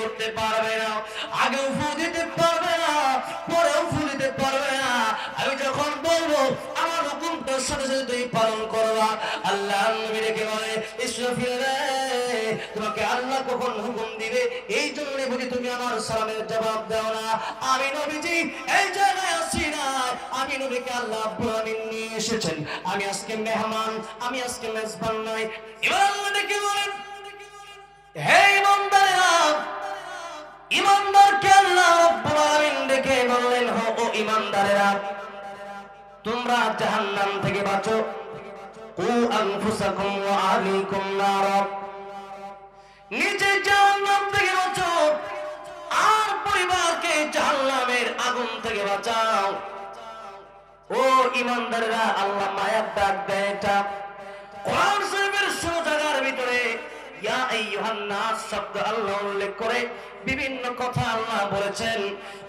করতে পারবে না, আগেও ফু দিতে পারবে না, পরেও ফু দিতে পারবে না। আমি যখন বলব, আমার হুকুমটার সাথে সাথে তুমি পালন করবা। আল্লাহ রেখে বলে তোমাকে আল্লাহ কখন হুকুম দিবে? এই জন্য বুঝি তুমি আমার সালামের জবাব দাও না। আমি নবীজি, এই জায়গায় আসি না। আমি নবীকে আল্লাহ রাব্বুল নিয়ে এসেছেন। আমি আজকে মেহমান, আমি আজকে মেজবান নই। এবার আল্লাহ ডেকে বলেন, হে ইমানদারেরা ইমানদারকে থেকে বাঁচো। কু আনফুসাকুম ওয়া আহলিকুম নারা। থেকে বাঁচো। আর পরিবারকে আগুন থেকে বাঁচাও। ও ইমানদারেরা, আল্লাহ মায়ার ডাক দেয় এটা। কোরআন জায়গার ভিতরে শব্দ আল্লাহ উল্লেখ করে বিভিন্ন কথা আল্লাহ বলেছেন।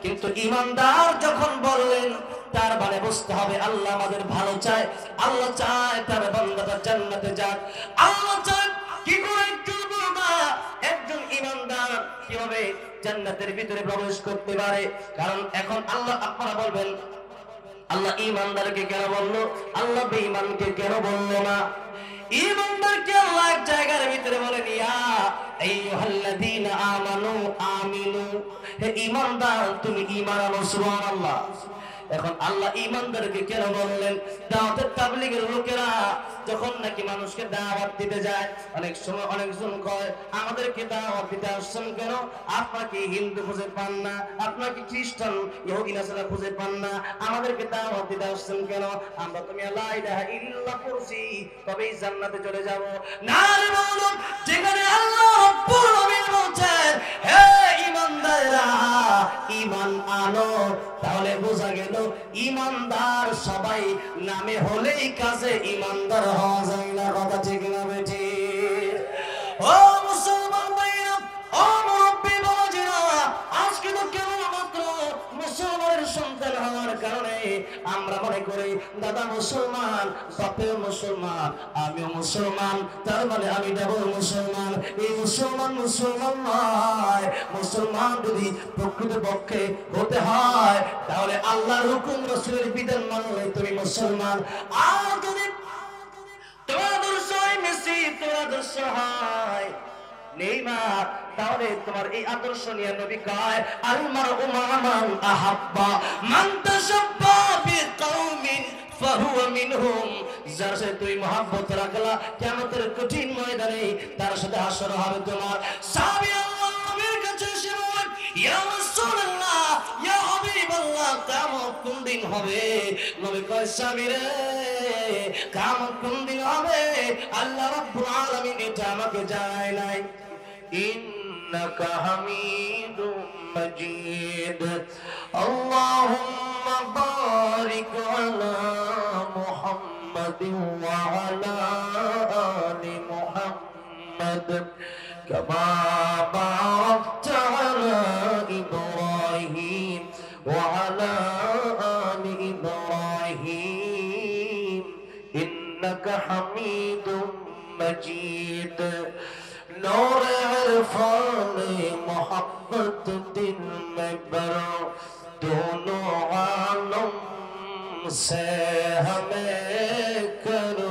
কিন্তু ইমানদার যখন বললেন, তার মানে বুঝতে হবে আল্লাহ আমাদের ভালো চায়। আল্লাহ চায় তার জান্নাতে যাক। আল্লাহ চায় কি করে ইমানদার জান্নাতের ভিতরে প্রবেশ করতে পারে? কারণ এখন আল্লাহ আপনারা বলবেন, আল্লাহ ইমানদারকে কেন বলল? আল্লাহ বেঈমানকে কেন বলল না? ইমানদারকে আল্লাহ হে ইমানদার তুমি ইমান আনো সুবহানাল্লাহ। এখন আল্লাহ ইমানদারকে কেন বললেন? দাওয়াতের তাবলীগের লোকেরা যখন নাকি মানুষকে দাওয়াত দিতে যায়, অনেক সময় অনেকজন কয়, আমাদেরকে দাওয়াত দিতে আসছেন কেন? আপনাকে হিন্দু খুঁজে পান না? আপনাকে খ্রিস্টান? ইহুদি, নাসারা খুঁজে পান না? আমাদেরকে দাওয়াত দিতে আসছেন কেন? আমরা তুমি লা ইলাহা ইল্লাল্লাহ পড়ছি, তবেই জান্নাতে চলে যাব। না রে মাওলানা যেখানে আল্লাহ রব্বুল আলামিন বলছেন, হে ইমানদাররা ঈমান আনো। তাহলে বোঝা গেল ইমানদার সবাই নামে হলেই কাজে ইমানদার হওয়া যায় না। কথা ঠিক না বেটি ও আমরা মনে করি, দাদা মুসলমান, বাপেও মুসলমান, আমিও মুসলমান। তার মানে আমি ডাবল মুসলমান। এই মুসলমান মুসলমান নয়। মুসলমান যদি প্রকৃত পক্ষে হতে হয়, তাহলে আল্লাহর হুকুম, রসুলের বিধান মানলে তুমি মুসলমান। আর যদি তোমার আদর্শ হয় মেসি তোমার আদর্শ হয় নেইমার, তাহলে তোমার এই আদর্শ নিয়ে নবী কয় আলমার উমামান আহাব্বা, মান তাশাব্বা বিকাউমিন ফাহুয়া মিনহুম। যার সাথে তুই মহব্বত রাখলা, কিয়ামতের কঠিন ময়দানে তার সাথে হাসর হবে তোমার। সাহাবী আল্লাহ নবীর কাছে এসে বলেন, ইয়া রাসূলুল্লাহ কিয়ামত কোন দিন হবে নবী কয় সাহাবী রে কিয়ামত কোন দিন হবে আল্লাহ রাব্বুল আলামিন এটা আমাকে জানায় নাই إنك حميد مجيد اللهم بارك على محمد وعلى آل محمد كما باركت على مجید نور عرفان محبت دن میں برو۔ دونوں عالم سے ہمیں کرو۔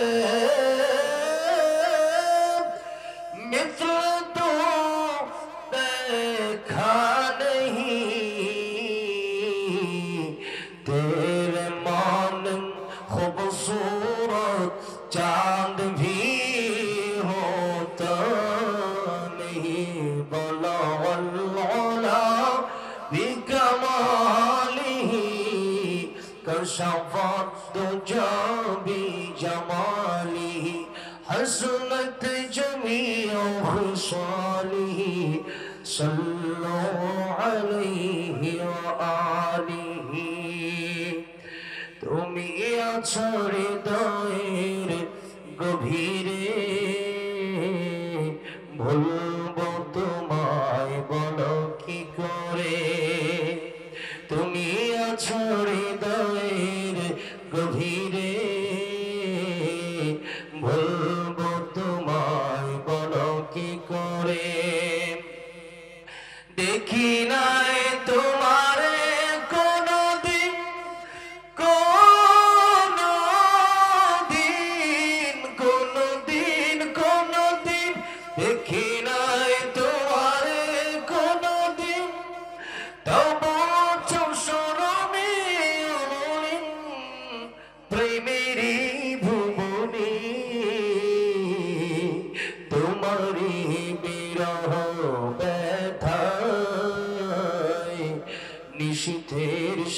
Yeah.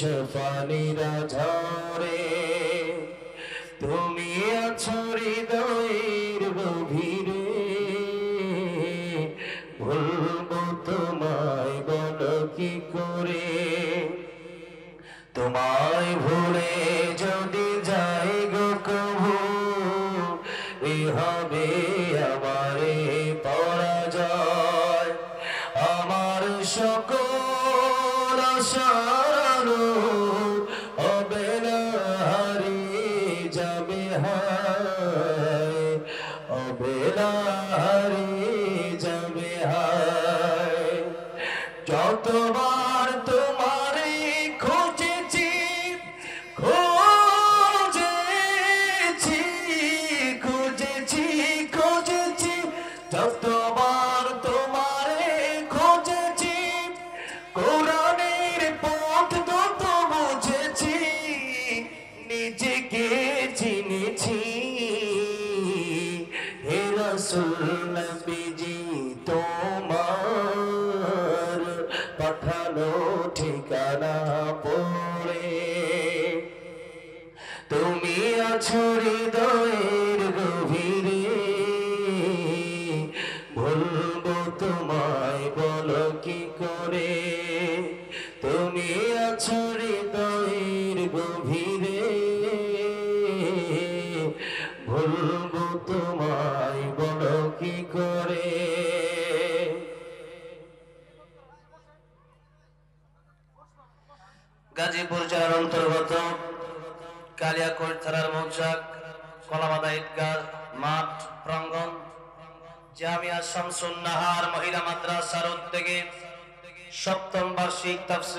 নিশীথের সফানিরা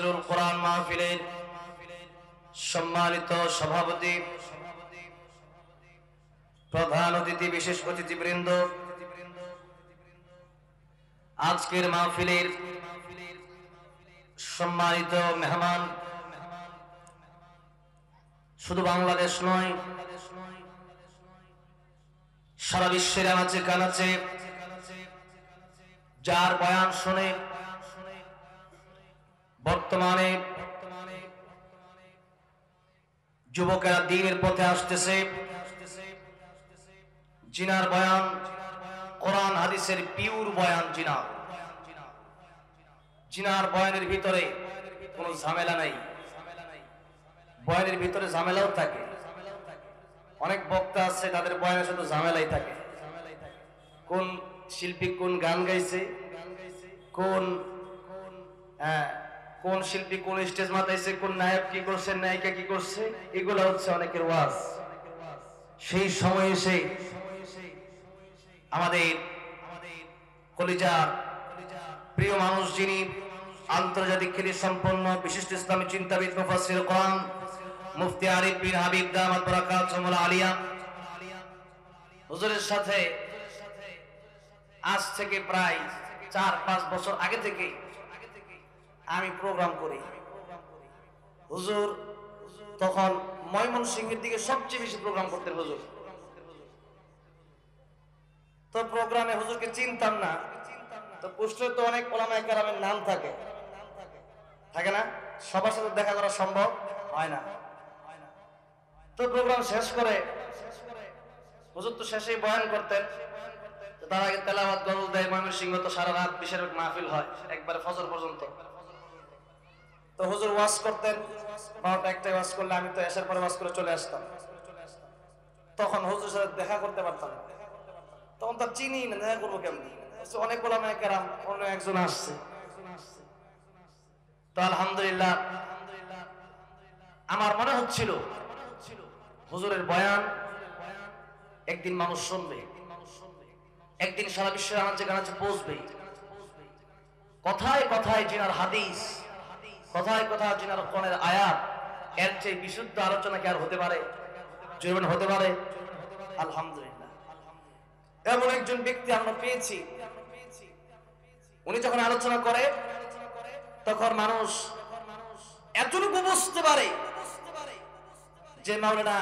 তাফসিরুল কোরআন মাহফিলের সম্মানিত সভাপতি, প্রধান অতিথি, বিশেষ অতিথিবৃন্দ, আজকের মাহফিলের সম্মানিত মেহমান, শুধু বাংলাদেশ নয়, সারা বিশ্বের আনাচে কানাচে যার বয়ান শুনে বর্তমানে যুবকেরা দিনের পথে আসতেছে। জিনার বয়ান কোরআন হাদিসের পিউর বয়ান জিনা। জিনার বয়ানের ভিতরে কোনো ঝামেলা নাই। বয়ানের ভিতরে ঝামেলাও থাকে। অনেক বক্তা আছে তাদের বয়ানের শুধু ঝামেলাই থাকে। কোন শিল্পী কোন গান গাইছে? কোন হ্যাঁ, কোন শিল্পী কোন স্টেজ মাতাইছে, কোন নায়ক কি করছে, নায়িকা কি করছে, এগুলো হচ্ছে অনেকের ওয়াজ। সেই সময় এসে আমাদের কলিজা প্রিয় মানুষ যিনি আন্তর্জাতিক খ্যাতি সম্পন্ন বিশিষ্ট ইসলামী চিন্তাবিদ, মুফাসসির কোরআন, মুফতি আরিফ বিন হাবিব, দামাত বারাকাতুহুল আলিয়া। হুজুরের সাথে আজ থেকে প্রায় চার পাঁচ বছর আগে থেকে আমি প্রোগ্রাম করি। হুজুর, তখন ময়মনসিংহের দিকে সবচেয়ে বেশি প্রোগ্রাম করতেন হুজুর। তো প্রোগ্রামে হুজুরকে চিনতাম না। তো পোস্টারে তো অনেক ওলামায়ে কেরামের নাম থাকে। থাকে না? সবার সাথে দেখা করা সম্ভব হয় না। তো প্রোগ্রাম শেষ করে হুজুর তো শেষেই বয়ান করতেন। তার আগে তেলাওয়াত গজল দেয় ময়মনসিংহ তো সারা রাত বিশের মাহফিল হয়, একবারে ফজর পর্যন্ত। তো হুজুর ওয়াজ করতেন, বারোটা একটাই ওয়াজ করলে আমি তো এসার পরে ওয়াজ করে চলে আসতাম। তখন হুজুর সাথে দেখা করতে পারতাম তখন তার চিনি না, দেখা করব কেমন? অনেক গোলামায় কেরাম অন্য একজন আসছে। তো আলহামদুলিল্লাহ, আমার মনে হচ্ছিল, হুজুরের বয়ান একদিন মানুষ শুনবে। একদিন সারা বিশ্বের আনাচে কানাচে পৌঁছবে। কথায় কথায় জিনার হাদিস কথায় কথায় জিনার কোনের আয়াত, এর চেয়ে বিশুদ্ধ আলোচনা কি আর হতে পারে? জৈবন হতে পারে? আলহামদুলিল্লাহ। এমন একজন ব্যক্তি আমরা পেয়েছি। উনি যখন আলোচনা করে, তখন মানুষ এতটুকু বুঝতে পারে যে মাওলানা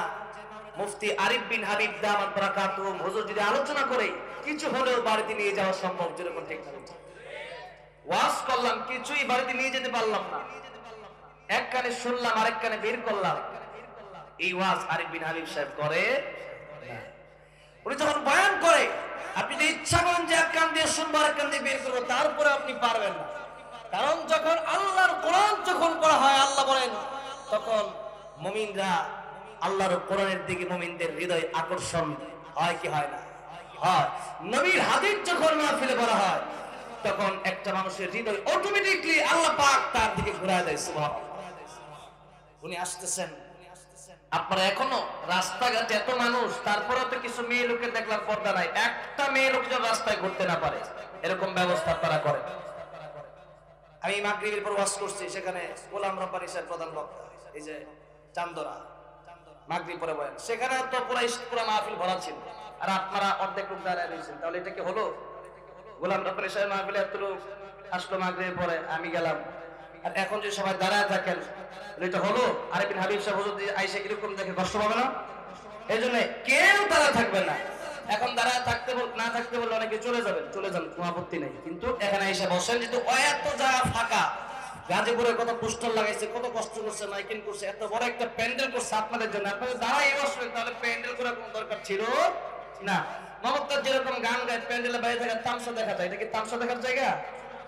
মুফতি আরিফ বিন হাবিব দামাত বারাকাতুহুম হুজুর যদি আলোচনা করে, কিছু হলেও বাড়িতে নিয়ে যাওয়া সম্ভব, যেরকম ঠিক ওয়াজ করলাম, কিছুই বাড়িতে নিয়ে যেতে পারলাম না। এক কানে শুনলাম আরেক কানে বের করলাম। এই ওয়াজ আরিফ বিন হাবিব সাহেব করে উনি যখন বয়ান করে, আপনি যদি ইচ্ছা করেন যে এক কান দিয়ে শুনব, আরেক কান দিয়ে বের করব, তারপরে আপনি পারবেন না। কারণ যখন আল্লাহর কোরআন যখন পড়া হয়, আল্লাহ বলেন, তখন মুমিনরা আল্লাহর কোরআনের দিকে মুমিনদের হৃদয় আকর্ষণ হয় কি হয় না? হয়। নবীর হাদিস যখন মাহফিলে পড়া হয় তখন একটা মানুষের হৃদয় অটোমেটিকলি আল্লাহ পাক তার দিকে ঘুরায় দেয়, সুবহানাল্লাহ। উনি আসতেছেন। আপনারা এখনও রাস্তাঘাটে এত মানুষ তারপরে তো কিছু মেয়ে লোকের দেখলাম পর্দা নাই। একটা মেয়ে লোক যেন রাস্তায় ঘুরতে না পারে, এরকম ব্যবস্থা আপনারা করেন আমি মাগরিবের পর ওয়াজ করছি, সেখানে গোলাম রব্বানি সাহেব প্রধান বক্তা, এই যে চান্দরা মাগরিব পরে বলেন, সেখানে তো পুরা পুরা মাহফিল ভরা ছিল। আর আপনারা অর্ধেক লোক দাঁড়ায় রয়েছেন, তাহলে এটা কি হলো? গোলাম রব্বানি সাহেব মাহফিলে এত লোক আসলো মাগরিবের পরে, আমি গেলাম। আর এখন যে সবাই দাঁড়ায় থাকেন, এটা হলো আরেকদিন হাবিব সাহেব হুজুর আইসা কীরকম দেখে কষ্ট পাবে না? এই জন্য কেউ দাঁড়া থাকবে না। এখন দাঁড়ায় থাকতে বল, না থাকতে বললে অনেকে চলে যাবেন, চলে যান, কোনো আপত্তি নেই। কিন্তু এখানে এসে বসেন যেহেতু এত জায়গা ফাঁকা গাজীপুরে কত পোস্টার লাগাইছে, কত কষ্ট করছে, মাইকিং করছে, এত বড় একটা প্যান্ডেল করছে আপনাদের জন্য। আপনাদের দাঁড়াই বসবেন, তাহলে প্যান্ডেল করার কোনো দরকার ছিল না। মমতার যেরকম গান গায় প্যান্ডেলে বাইরে থাকে তামসা দেখা যায়। এটা কি তামসা দেখার জায়গা?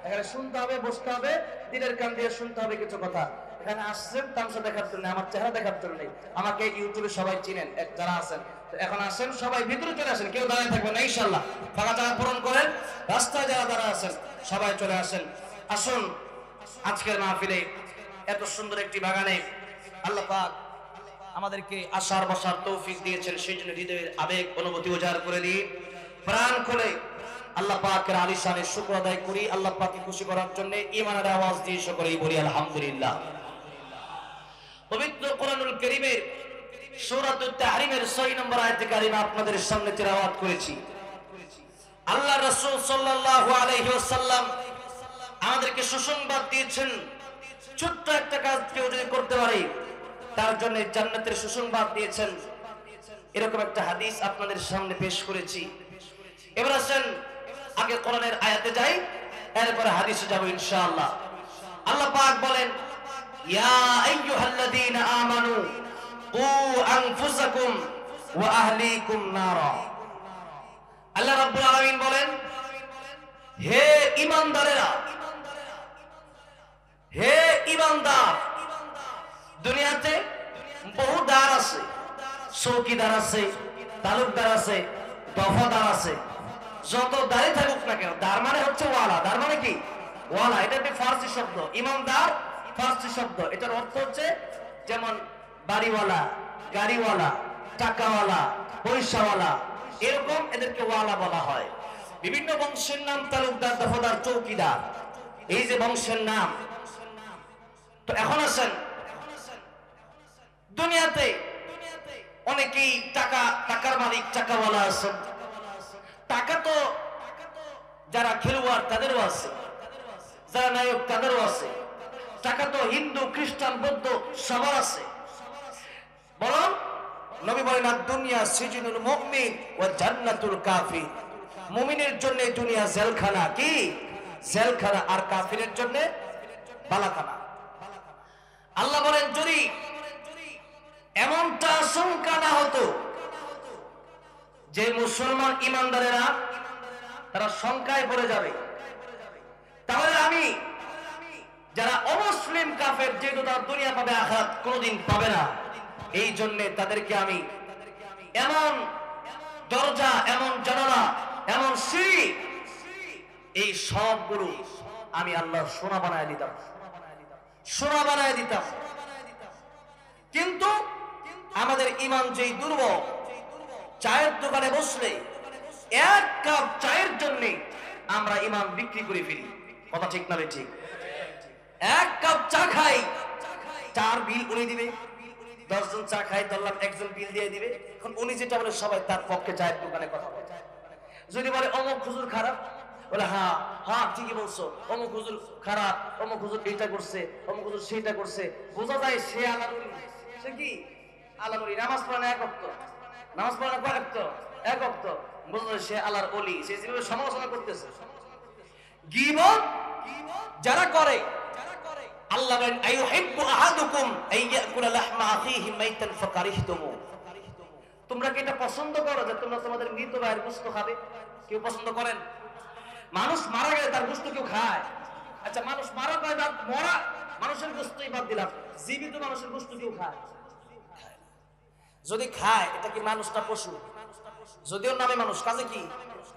এখানে শুনতে হবে, বসতে হবে দিনের কান দিয়ে শুনতে হবে কিছু কথা। এখানে আসছেন তামসা দেখার জন্য, আমার চেহারা দেখার জন্য। আমাকে ইউটিউবে সবাই চিনেন যারা আছেন। এখন আসেন, সবাই ভিতরে চলে আসেন, কেউ দাঁড়িয়ে থাকবেন না ইনশাল্লাহ ফাঁকা জায়গা পূরণ করেন, রাস্তায় যারা দাঁড়া আছেন, সবাই চলে আসেন। আসুন, আজকের মাহফিলে এত সুন্দর একটি বাগানে আল্লাহ পাক আমাদেরকে আশার বসার তৌফিক দিয়েছেন সেই জন্য হৃদয়ের আবেগ, অনুভূতি উজাড় করে দিয়ে প্রাণ খুলে আল্লাহ পাকের আলিশানের শুক্র আদায় করি, আল্লাহ পাককে খুশি করার জন্য ইমানের আওয়াজ দিয়ে সকলেই বলি, আলহামদুলিল্লাহ। পবিত্র কোরআনুল করিমের 6 নম্বর আপনাদের করেছি। আল্লাহ আমাদেরকে সুসংবাদ দিয়েছেন, ছোট্ট একটা কাজ কেউ যদি করতে পারে তার জন্য জান্নাতের সুসংবাদ দিয়েছেন। এরকম একটা হাদিস আপনাদের সামনে পেশ করেছি। এবার আসেন, আগে কোরআনের আয়াতে যাই, এরপরে হাদিসে যাব ইনশাআল্লাহ। আল্লাহ পাক বলেন, ইয়া আইয়ুহাল্লাযীনা আমানু, কু আনফুসাকুম ওয়া আহলিকুম নারা। আল্লাহ রাব্বুল আলামিন বলেন, হে ইমানদারেরা, হে ইমানদার দুনিয়াতে বহু দ্বার আছে। চৌকিদার আছে, তালুকদার আছে, দফাদার আছে। যত দাঁড়ে থাকুক না কেন দার মানে হচ্ছে ওয়ালা। দার মানে কি? ওয়ালা, এটা একটি ফার্সি শব্দ। ইমানদার ফার্সি শব্দ। এটার অর্থ হচ্ছে যেমন বাড়িওয়ালা, গাড়িওয়ালা, টাকাওয়ালা, পয়সাওয়ালা, এরকম এদেরকে ওয়ালা বলা হয়। বিভিন্ন বংশের নাম তালুকদার, দফাদার, চৌকিদার। এই যে বংশের নাম। তো এখন আছেন দুনিয়াতে অনেকেই টাকা, টাকার মালিক, টাকাওয়ালা আছেন টাকা তো যারা খেলোয়াড়, তাদেরও আছে। যারা নায়ক, তাদেরও আছে। টাকা তো হিন্দু, খ্রিস্টান, বৌদ্ধ সবার আছে। বরং নবী বলেন দুনিয়া সিজনুল মুমিন ও জান্নাতুল কাফির। মুমিনের জন্য দুনিয়া জেলখানা কি? জেলখানা। আর কাফিরের জন্য বালাখানা। আল্লাহ বলেন, যদি এমনটা আশঙ্কা না হতো যে মুসলমান ইমানদারেরা তারা শঙ্কায় পড়ে যাবে। তাহলে আমি, যারা অমুসলিম কাফের যেহেতু তারা দুনিয়া পাবে আঘাত কোনোদিন পাবে না। এই জন্য তাদেরকে আমি এমন দরজা, এমন জানালা, এমন সিঁড়ি, এই সবগুলো আমি আল্লাহ সোনা বানায় দিতাম। সোনা বানায় দিতাম। কিন্তু আমাদের ইমান যেই দুর্বল, চায়ের দোকানে বসলে এক কাপ চায়ের জন্য আমরা ইমান বিক্রি করে ফেলি। কথা ঠিক না ঠিক এক কাপ চা খাই, চার বিল উনি দিবে। দশজন চা খাই, ধরলাম একজন বিল দিয়ে দিবে। এখন উনি যেটা বলে সবাই তার পক্ষে চায়ের দোকানে কথা বলে। যদি বলে, অমুক হুজুর খারাপ? বলে হ্যাঁ হ্যাঁ ঠিকই বলছো। অমুক হুজুর খারাপ, অমুক হুজুর এইটা করছে, অমুক হুজুর সেইটা করছে। বোঝা যায় সে আলাদা সে কি? আলাদুরি নামাজ পড়ে না এক অক্ত নামাজ পড়ে না এক অক্ত বোঝা যায় সে আল্লাহর অলি সে যেভাবে সমালোচনা করতেছে। যারা করে তোমরা কি এটা পছন্দ করো যে তোমরা তোমাদের মৃত ভাইয়ের গোশত খাবে? কেউ পছন্দ করেন? মানুষ মারা গেলে তার গোশত কেউ খায়? আচ্ছা মানুষ মারা বাদ মরা, মানুষের গোশতই বাদ দিলাম। জীবিত মানুষের গোশত কেউ খায়। যদি খায়, এটা কি মানুষটা পশু? যদিও নামে মানুষ, কাজে কি?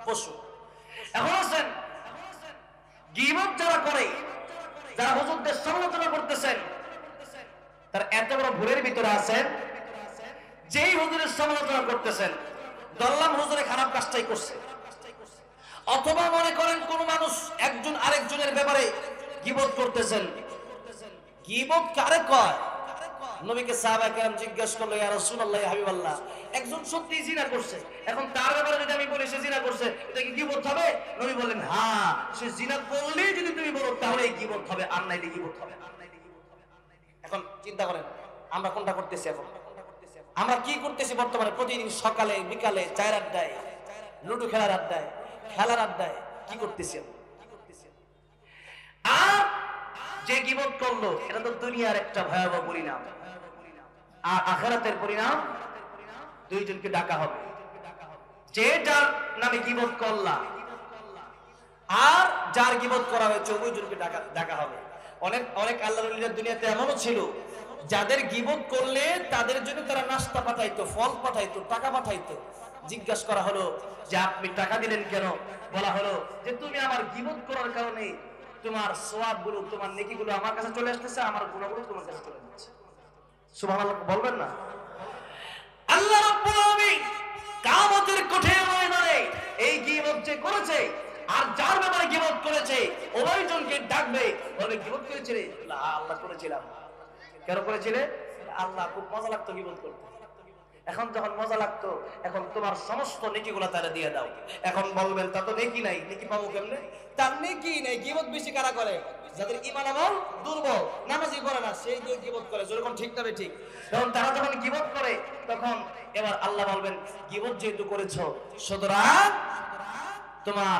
পশু। এখন আছেন, গিবত যারা করে, যারা হুজুরদের সমালোচনা করতেছেন, তার এত বড় ভুলের ভিতরে আছেন, যেই হুজুরের সমালোচনা করতেছেন দল্লাম হুজুরে খারাপ কাজটাই করছে। অথবা মনে করেন কোন মানুষ একজন আরেকজনের ব্যাপারে গিবত করতেছেন। গিবত কারে কয়? নবীকে সাহাবা কেরাম জিজ্ঞেস করল, ইয়া রাসূলুল্লাহ হাবিবাল্লাহ। একজন সত্যি জিনা করছে। এখন তার ব্যাপারে যদি আমি বলি, সে জিনা করছে, এটা কি গিবত হবে? নবী বললেন হ্যাঁ সে জিনা করলেই যদি তুমি বলো, তাহলে গিবত হবে, আর নাইলে গিবত হবে এখন চিন্তা করেন, আমরা কোনটা করতেছি এখন? আমরা কি করতেছি বর্তমানে? প্রতিদিন সকালে, বিকালে, চায়ের আড্ডায়, লুডো খেলার আড্ডায় খেলার আড্ডায় কি করতেছি আর যে গিবত করল এটা তো দুনিয়ার একটা ভয়াবহ পরিণাম। আর আখেরাতের পরিণাম দুইজনকে ডাকা হবে। যে যার নামে গিবত করলা আর যার গিবত করা হয়েছে ওইজনকে ডাকা ডাকা হবে। অনেক অনেক আল্লাহ দুনিয়াতে এমনও ছিল, যাদের গিবত করলে তাদের জন্য তারা নাস্তা পাঠাইতো, ফল পাঠাইতো, টাকা পাঠাইতো। জিজ্ঞাসা করা হলো যে, আপনি টাকা দিলেন কেন? বলা হলো যে, তুমি আমার গিবত করার কারণে তোমার সোয়াবগুলো তোমার নেকি গুলো আমার কাছে চলে আসতেছে, আমার গুণাগুলো তোমার কাছে চলে যাচ্ছে। বলবেন না? আল্লাহ ময়দানে এই যে করেছে আর যার ব্যাপারে করেছে ডাকবে। বলবে আল্লাহ করেছিলাম। কেন করেছিলে? আল্লাহ, খুব মজা লাগতো গীবত করতে। এখন যখন মজা লাগতো, এখন তোমার সমস্ত নেকিগুলো তারা দিয়ে দাও। এখন বলবেন, তা তো নেকি নাই, নেকি পাবো কেমনে? তার নেকি নেই, গিবত বেশি কারা করে? যাদের ইমান আমল দুর্বল নামাজি করে না, সেই দিয়ে গিবত করে, যেরকম ঠিক তবে ঠিক তখন তারা যখন গিবত করে, তখন এবার আল্লাহ বলবেন, গিবত যেহেতু করেছ, সুতরাং তোমার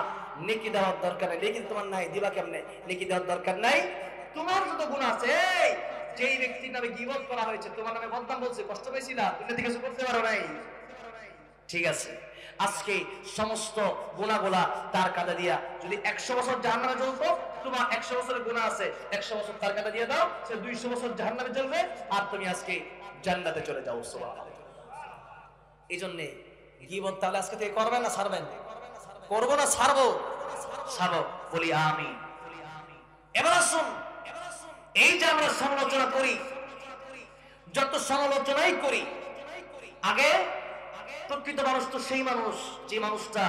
নেকি দেওয়ার দরকার নেই। নেকি তোমার নাই, দিবা কেমনে? নেকি দেওয়ার দরকার নাই। তোমার যত গুণ আছে যেই ব্যক্তির নামে গিবত করা হয়েছে, তোমার নামে বদনাম বলছে, কষ্ট পেয়েছি না, তুমি কিছু করতে পারো নাই। ঠিক আছে। আজকে সমস্ত গুণাগুলা তার কাদা দিয়া যদি একশো বছর জাহান নামে চলতো তোমার একশো বছরের গুণা আছে, একশো বছর তার কাঁধে দিয়ে দাও, সে দুইশো বছর জাহান নামে চলবে আর তুমি আজকে জান্নাতে চলে যাও। এই জন্যে গিবত তাহলে আজকে থেকে করবেন না ছাড়বেন? করব না, ছাড়বো? ছাড়বো। বলি আমি এবার আসুন, এই যে আমরা সমালোচনা করি, যত সমালোচনাই করি, আগে প্রকৃত মানুষ তো সেই মানুষ, যে মানুষটা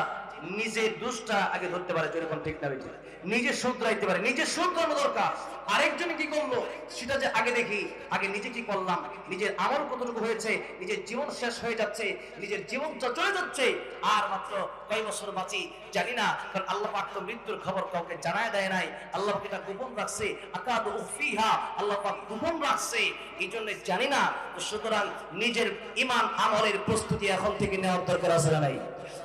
নিজের দোষটা আগে ধরতে পারে, যেরকম ঠিক না বেঠিক। নিজে শুধরাইতে পারে, নিজে শুধরানো দরকার। আরেকজন কি করল? সেটা যে আগে দেখি, আগে নিজে কি করলাম? নিজের আমল কতটুকু হয়েছে? নিজের জীবন শেষ হয়ে যাচ্ছে, নিজের জীবনটা চলে যাচ্ছে। আর মাত্র কয় বছর বাঁচি জানি না, কারণ আল্লাহ পাক তো মৃত্যুর খবর কাউকে জানায় দেয় নাই। আল্লাহ পাক এটা গোপন রাখছে। আকাদ উফিহা আল্লাহ পাক গোপন রাখছে। এই জন্য জানি না সুতরাং নিজের ইমান আমলের প্রস্তুতি এখন থেকে নেওয়ার দরকার আছে না নাই?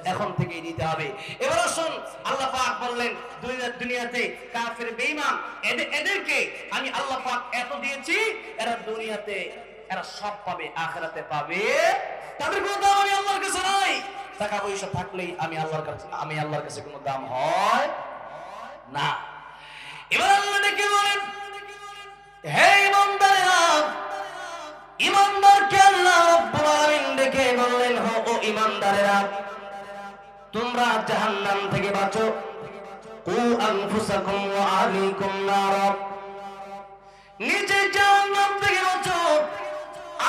এখন থেকেই নিতে হবে। এবার আসুন, আল্লাহ পাক বললেন, দুনিয়া- দুনিয়াতে কাফের, বেঈমান এদের এদেরকে আমি আল্লাহ পাক এত দিয়েছি, এরা দুনিয়াতে, এরা সব পাবে, আখেরাতে পাবে। তাদের কোনো দাম আমি আল্লাহর কাছে নাই। টাকা পয়সা থাকলেই আমি আল্লাহর কাছে আমি আল্লাহর কাছে কোনো দাম হয় না। এবার আল্লাহ ডেকে বলেন, হে ইমানদারেরা, ইমানদারকে আল্লাহ রব্বুল আলামিন ডেকে বললেন হো ও ইমানদারেরা তোমরা জাহান্নাম থেকে বাঁচো। কু আনফুসাকুম ওয়া আহলিকুম নার। নিজে জাহান্নাম থেকে বাঁচো।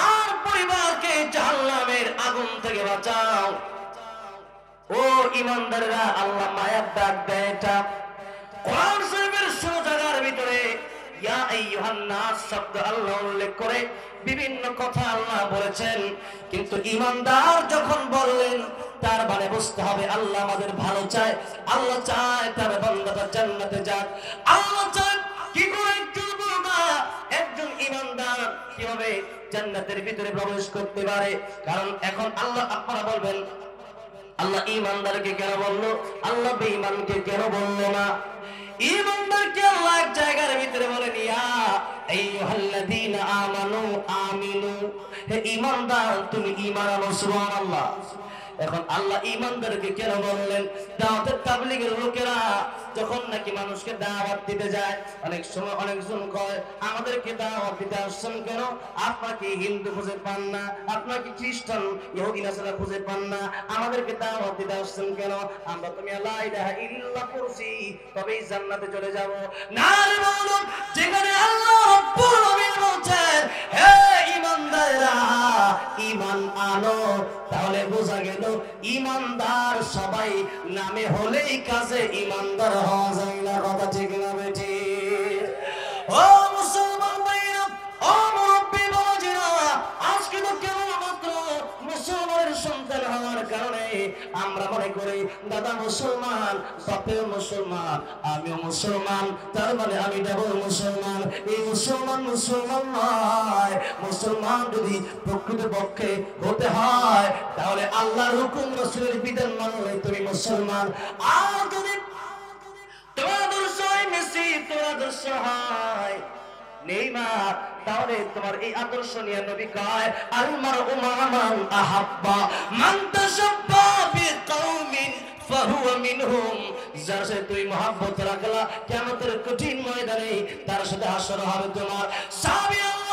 আর পরিবারকে জাহান্নামের আগুন থেকে বাঁচাও। ও ইমানদারেরা, আল্লাহ ডাক দেয় এটা। কোরআন শরীফের ভিতরে ইয়া আইয়ুহান নাস শব্দ আল্লাহ উল্লেখ করে বিভিন্ন কথা আল্লাহ বলেছেন। কিন্তু ইমানদার যখন বললেন তার মানে বুঝতে হবে আল্লাহ আমাদের ভালো চায়। আল্লাহ চায় তার বান্দাটা জান্নাতে যাক। আল্লাহ চায় কি করে একজন বান্দা, একজন ইমানদার কীভাবে জান্নাতের ভিতরে প্রবেশ করতে পারে? কারণ এখন আল্লাহ আপনারা বলবেন, আল্লাহ ইমানদারকে কেন বলল? আল্লাহ বেঈমানকে কেন বলল না? ইমানদারকে আল্লাহ এক জায়গার ভিতরে বলেন, ইয়া আইয়ুহাল্লাযীনা আমানু, আমিনু। হে ইমানদার তুমি ঈমান আনো, সুবহানাল্লাহ। এখন আল্লাহ ইমানদারকে কেন বললেন? দাওয়াতের তাবলীগের লোকেরা যখন নাকি মানুষকে দাওয়াত দিতে যায় অনেক সময় অনেকজন কয় আমাদেরকে দাওয়াত দিতে আসছেন কেন? আপনাকে হিন্দু খুঁজে পান না আপনাকে খ্রিস্টান ইহুদি নাসারা খুঁজে পান না আমাদেরকে দাওয়াত দিতে আসছেন কেন? আমরা তুমি লা ইলাহা ইল্লাল্লাহ পড়ছি তবেই জান্নাতে চলে যাব। না রে বালক, যেখানে আল্লাহ রব্বুল আলামিন বলছেন হে ইমানদাররা ঈমান আনো। তাহলে বোঝা গেল ইমানদার সবাই নামে হলেই কাজে ইমানদার হওয়া যায় না, কথা ঠিক না বেটি ও মুসলমান ভাইরা মনে মুসলমান আমিও মুসলমান, তার মানে আমি ডাবল মুসলমান। এই মুসলমান মুসলমান নয়। মুসলমান যদি প্রকৃত পক্ষে হতে হয়, তাহলে আল্লাহর হুকুম, রসুলের বিধান মানলে তুমি মুসলমান। তুই মহব্বত রাখলা, কিয়ামতের কঠিন ময়দানে তার সাথে হাসর হবে তোমার। সাহাবী আল্লাহ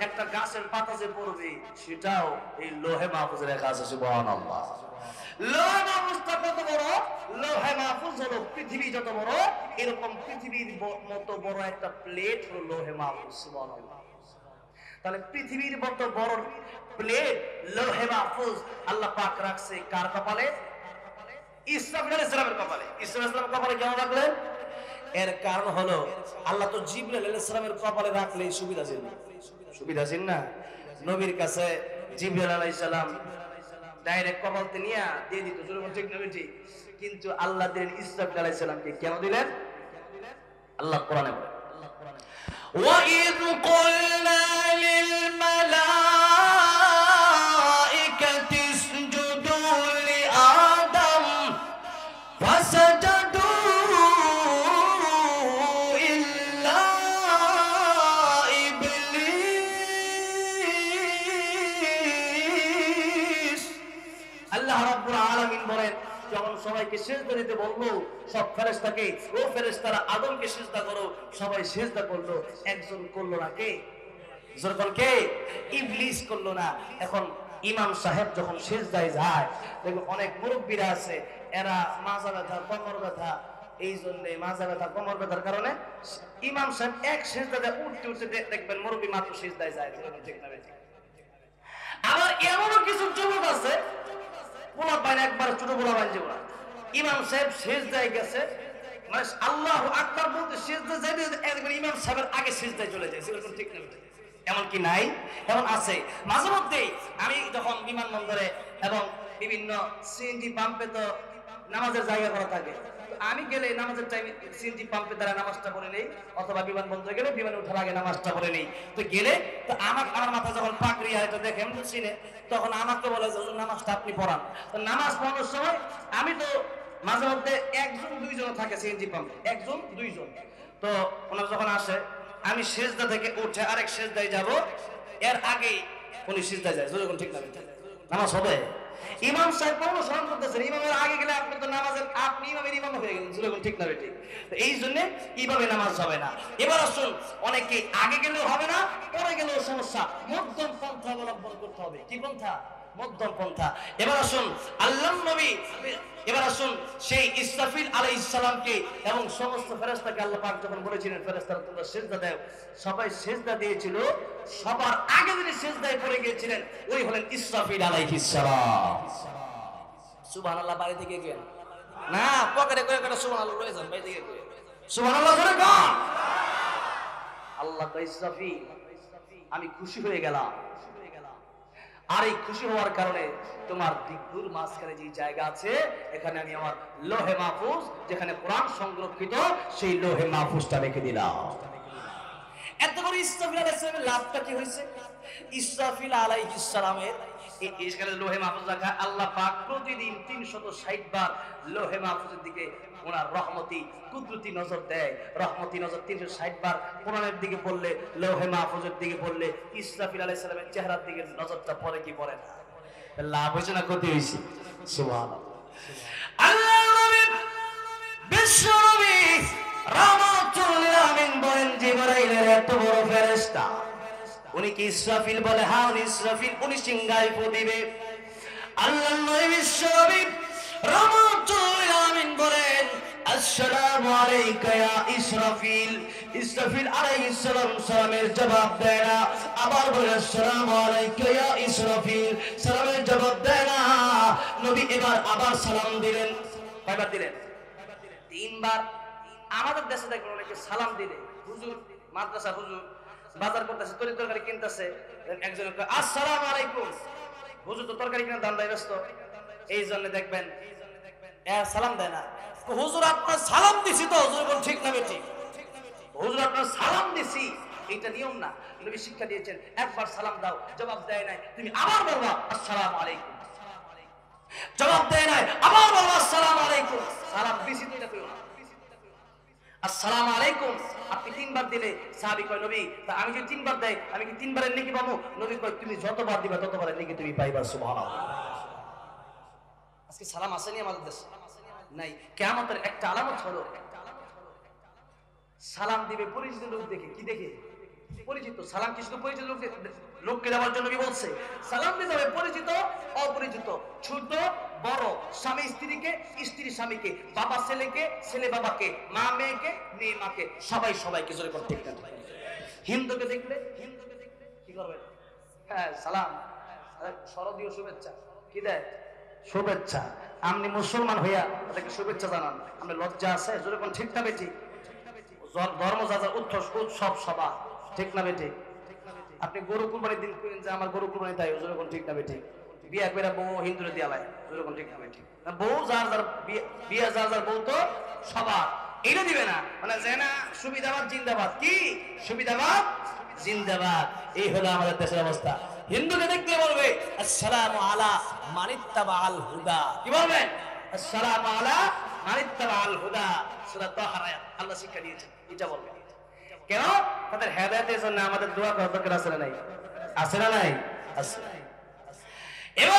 একটা গাছের পাতা যে বড়? লোহে পৃথিবী যত বড়, এরকম পৃথিবীর মতো বড় একটা প্লেট লোহে মাহফুজ তাহলে পৃথিবীর মতো বড় প্লেট লোহে মাহফুজ আল্লাহ পাক রাখছে কার কপালে? ইসরাফিল আলাইহিস কপালে। ইসরাফিল আলাইহিস সালামের কপালে কেন রাখলেন? এর কারণ হলো আল্লাহ তো জিবরাইল আলাইহিস সালামের কপালে রাখলেই সুবিধাজীন সুবিধাজীন না নবীর কাছে জিবরাইল আলাইহিস সালাম ডাইরেক্ট কপালতে নিয়ে দিয়ে দিত জোরে বলছে ঠিক না ঠিক কিন্তু আল্লাহ দিলেন ইসরাফিল আলাইহিস সালামকে কেন দিলেন আল্লাহ কোরআনে বলে وإذ قلنا للملائكة সবাইকে সেজদা দিতে বলল, সব ফেরেশতাকে, ও ফেরেশতারা আদমকে সেজদা করো, সবাই সেজদা করল, একজন করল না কে? এখন ইমাম সাহেব যখন যায় অনেক মুরব্বীরা আছে, এরা মাজা ব্যথা ব্যথা এই জন্য মাজা ব্যথা, কোমর ব্যথার কারণে ইমাম সাহেব এক সেজদাতে উঠতে উঠতে দেখবেন মুরব্বী মাত্র সেজদায় যায় না? আবার এমনও কিছু আছে একবার ছোট পোলা পাইন যেগুলা ইমাম সাহেব শেষ সেজদায় গেছে। মানে আল্লাহ আকবার বলতে সেজদা যাইতে একবার ইমাম সাহেবের আগে সেজদায় চলে যায়। সেরকম ঠিক না। বেঠিক? এমন কি নাই? এমন আছে। মাঝে মধ্যেই আমি যখন বিমানবন্দরে এবং বিভিন্ন সিএনজি পাম্পে তো নামাজের জায়গা করা থাকে, আমি গেলে নামাজের টাইমে সিএনজি পাম্পে দ্বারা নামাজটা পড়ে নেই, অথবা বিমানবন্দরে গেলে বিমানে ওঠার আগে নামাজটা পড়ে নেই। তো গেলে তো আমার আমার মাথা যখন পাকড়ি হয়, তো দেখে সিনে তখন আমাকে বলে যে নামাজটা আপনি পড়ান। তো নামাজ পড়ানোর সময় আমি তো মাঝে মধ্যে একজন দুইজন থাকে সিএনজি পাম্পে। একজন, দুইজন। তো ওনার যখন আসে, আমি সেজদা থেকে উঠে আরেক সেজদায় যাব। এর আগেই উনি সেজদায় যায়। যখন ঠিক না? নামাজ হবে? ইমাম সাহেব কোনো স্মরণ করতেছেন, ইমামের আগে গেলে আপনি তো নামাজের, আপনি ইমামের ইমাম হয়ে গেলেন। যখন ঠিক না ঠিক? এই জন্য এইভাবে নামাজ হবে না। এবার আসুন অনেকে আগে গেলেও হবে না, পরে গেলেও সমস্যা। মধ্যম পন্থা অবলম্বন করতে হবে। কি পন্থা? মধ্যম পন্থা। এবার আসুন আল্লাহ নবী, এবার আসুন, সেই ইসরাফিল আলাইহিস সালামকে এবং সমস্ত ফেরেশতাকে আল্লাহ যখন বলেছিলেন, ফেরেশতারা তোমরা সিজদা দাও, সবাই সিজদা দিয়েছিল। সবার আগে যিনি সিজদায় পড়ে গিয়েছিলেন ওই হলেন ইসরাফিল আলাইহিস সালাম। সুবহানাল্লাহ, বাড়ি থেকে গেলেন না, পকেটে করে করে সুবহানাল্লাহ, রয়ে যান, বাড়ি থেকে গিয়ে। সুবহানাল্লাহ, জোরে গান আল্লাহ ইসরাফিল, আমি খুশি হয়ে গেলাম। আর এই খুশি হওয়ার কারণে তোমার দিগ্গুর মাঝখানে যে জায়গা আছে, এখানে আমি আমার লোহে মাহফুজ, যেখানে কোরআন সংরক্ষিত, সেই লোহে মাহফুজটা রেখে দিলাম। এত আলাইহিস সালামের লাভটা কি হয়েছে? ইসরাফিল আলাইহিস সালামের এখানে লোহে মাহফুজ রাখা, আল্লাহ পাক প্রতিদিন 360 বার লোহে মাহফুজের দিকে ওনার রহমতি, কুদরতি নজর দেয়। রহমতি নজর 360 বার কোরআনের দিকে পড়লে, লোহে মাহফুজের দিকে পড়লে, ইসরাফিল আলাইহিস সালামের চেহারার দিকে নজরটা পড়ে কি পড়ে না? লাভ হয়েছে না ক্ষতি হয়েছে? সুবহানাল্লাহ। আল্লাহ নবী, বিশ্ব নবী রাহমাতুল বলেন, জিবরাইলের এত বড় ফেরেশতা উনি কি ইসরাফিল বলে? হ্যাঁ উনি ইসরাফিল, উনি সিংহায় দিবে আল্লাহ নবী বিশ্ব নবী আমিন বলেন, আসসালামু আলাইকা ইয়া ইসরাফিল। ইসরাফিল আলাইহিস সালাম সালামের জবাব দেয় না। আবার বলে, আসসালামু আলাইকা ইয়া ইসরাফিল। সালামের জবাব দেয় না। নবী এবার আবার সালাম দিলেন। কয়বার দিলেন? তিনবার। আমাদের দেশে দেখবেন অনেকে সালাম দিলে। হুজুর মাদ্রাসা হুজুর বাজার করতেছে, তরি তরকারি কিনতেছে, একজন আসসালাম আলাইকুম। হুজুর তো তরকারি কিনা দান্দায় ব্যস্ত। এই জন্য দেখবেন সালাম দেয় না। হুজুর, আপনার সালাম দিছি তো। হুজুর বল, ঠিক না বেঠিক হুজুর, আপনার সালাম দিছি। এটা নিয়ম না। নবী শিক্ষা দিয়েছেন, একবার সালাম দাও। জবাব দেয় নাই, তুমি আবার বলবা, আসসালামু আলাইকুম। জবাব দেয় নাই, আবার বলবা, আসসালামু আলাইকুম। সালাম দিছি তো এটা আসসালামু আলাইকুম। আপনি তিনবার দিলে সাহাবি কয়, নবী, তা আমি যদি তিনবার দেয় আমি কি তিনবারের নেকি পাবো? নবী কয়, তুমি যতবার দিবা, ততবারের নেকি তুমি পাইবা, সুবহানাল্লাহ। আজকে সালাম আসেনি আমাদের দেশে? নাই। কিয়ামতের একটা আলামত হলো, সালাম দিবে পরিচিত লোক দেখে, কি দেখে? পরিচিত, সালাম কি শুধু পরিচিত লোক লোককে দেওয়ার জন্য কি বলছে? সালাম দিতে হবে পরিচিত, অপরিচিত, ছোট, বড়, স্বামী স্ত্রীকে, স্ত্রী স্বামীকে, বাবা ছেলেকে, ছেলে বাবাকে, মা মেয়েকে, মেয়ে মাকে, সবাই সবাইকে জোরে করে ঠিক না হিন্দুকে দেখলে হিন্দুকে দেখলে কি করবে? হ্যাঁ সালাম। শরদীয় শুভেচ্ছা। কি দেয়? শুভেচ্ছা। আপনি মুসলমান হইয়া তাদেরকে শুভেচ্ছা জানান। আমরা লজ্জা আছে? জোরে ঠিক না বেটি? ধর্ম যাচার উৎসব সভা। ঠিক না বেটি আপনি গরু কুরবানির দিন করেন যে আমার গরু কুরবানি তাই কোন ঠিক না বেটি বিয়া করে বউ হিন্দুরে দিয়া লাই জোরে কোন ঠিক না না, বউ যার যার বিয়ে- যার যার বউ তো সবার। এটা দিবে না। মানে যে না, সুবিধাবাদ, জিন্দাবাদ। কি? সুবিধাবাদ, জিন্দাবাদ। এই হলো আমাদের দেশের অবস্থা। হিন্দুকে দেখলে বলবে, আসসালামু আলা মানিত্তাবা আল হুদা। কি বলবেন আসসালামু আলা মানিত্তাবা আল হুদা। সূরা তাহার আল্লাহ শিক্ষা দিয়েছেন। এটা বলবে। কেন? তাদের হেদায়েতের জন্য আমাদের দোয়া করার দরকার আছে না নাই? আছে না নাই? আছে। ইয়া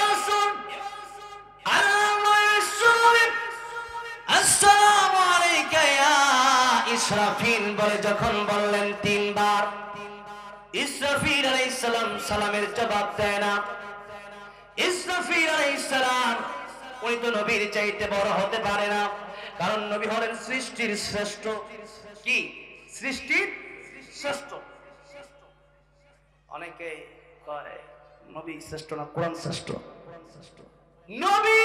ইসরাফিল বলে যখন বললেন তিনবার, ইসরাফিল আলাইহিস সালাম সালামের জবাব দেয় না। ইসরাফিল আলাইহিস সালাম তো নবীর চাইতে বড় হতে পারে না, কারণ নবী হলেন সৃষ্টির শ্রেষ্ঠ। কি? সৃষ্টির শ্রেষ্ঠ। অনেকে কয় নবী শ্রেষ্ঠ না, কোরআন শ্রেষ্ঠ। নবী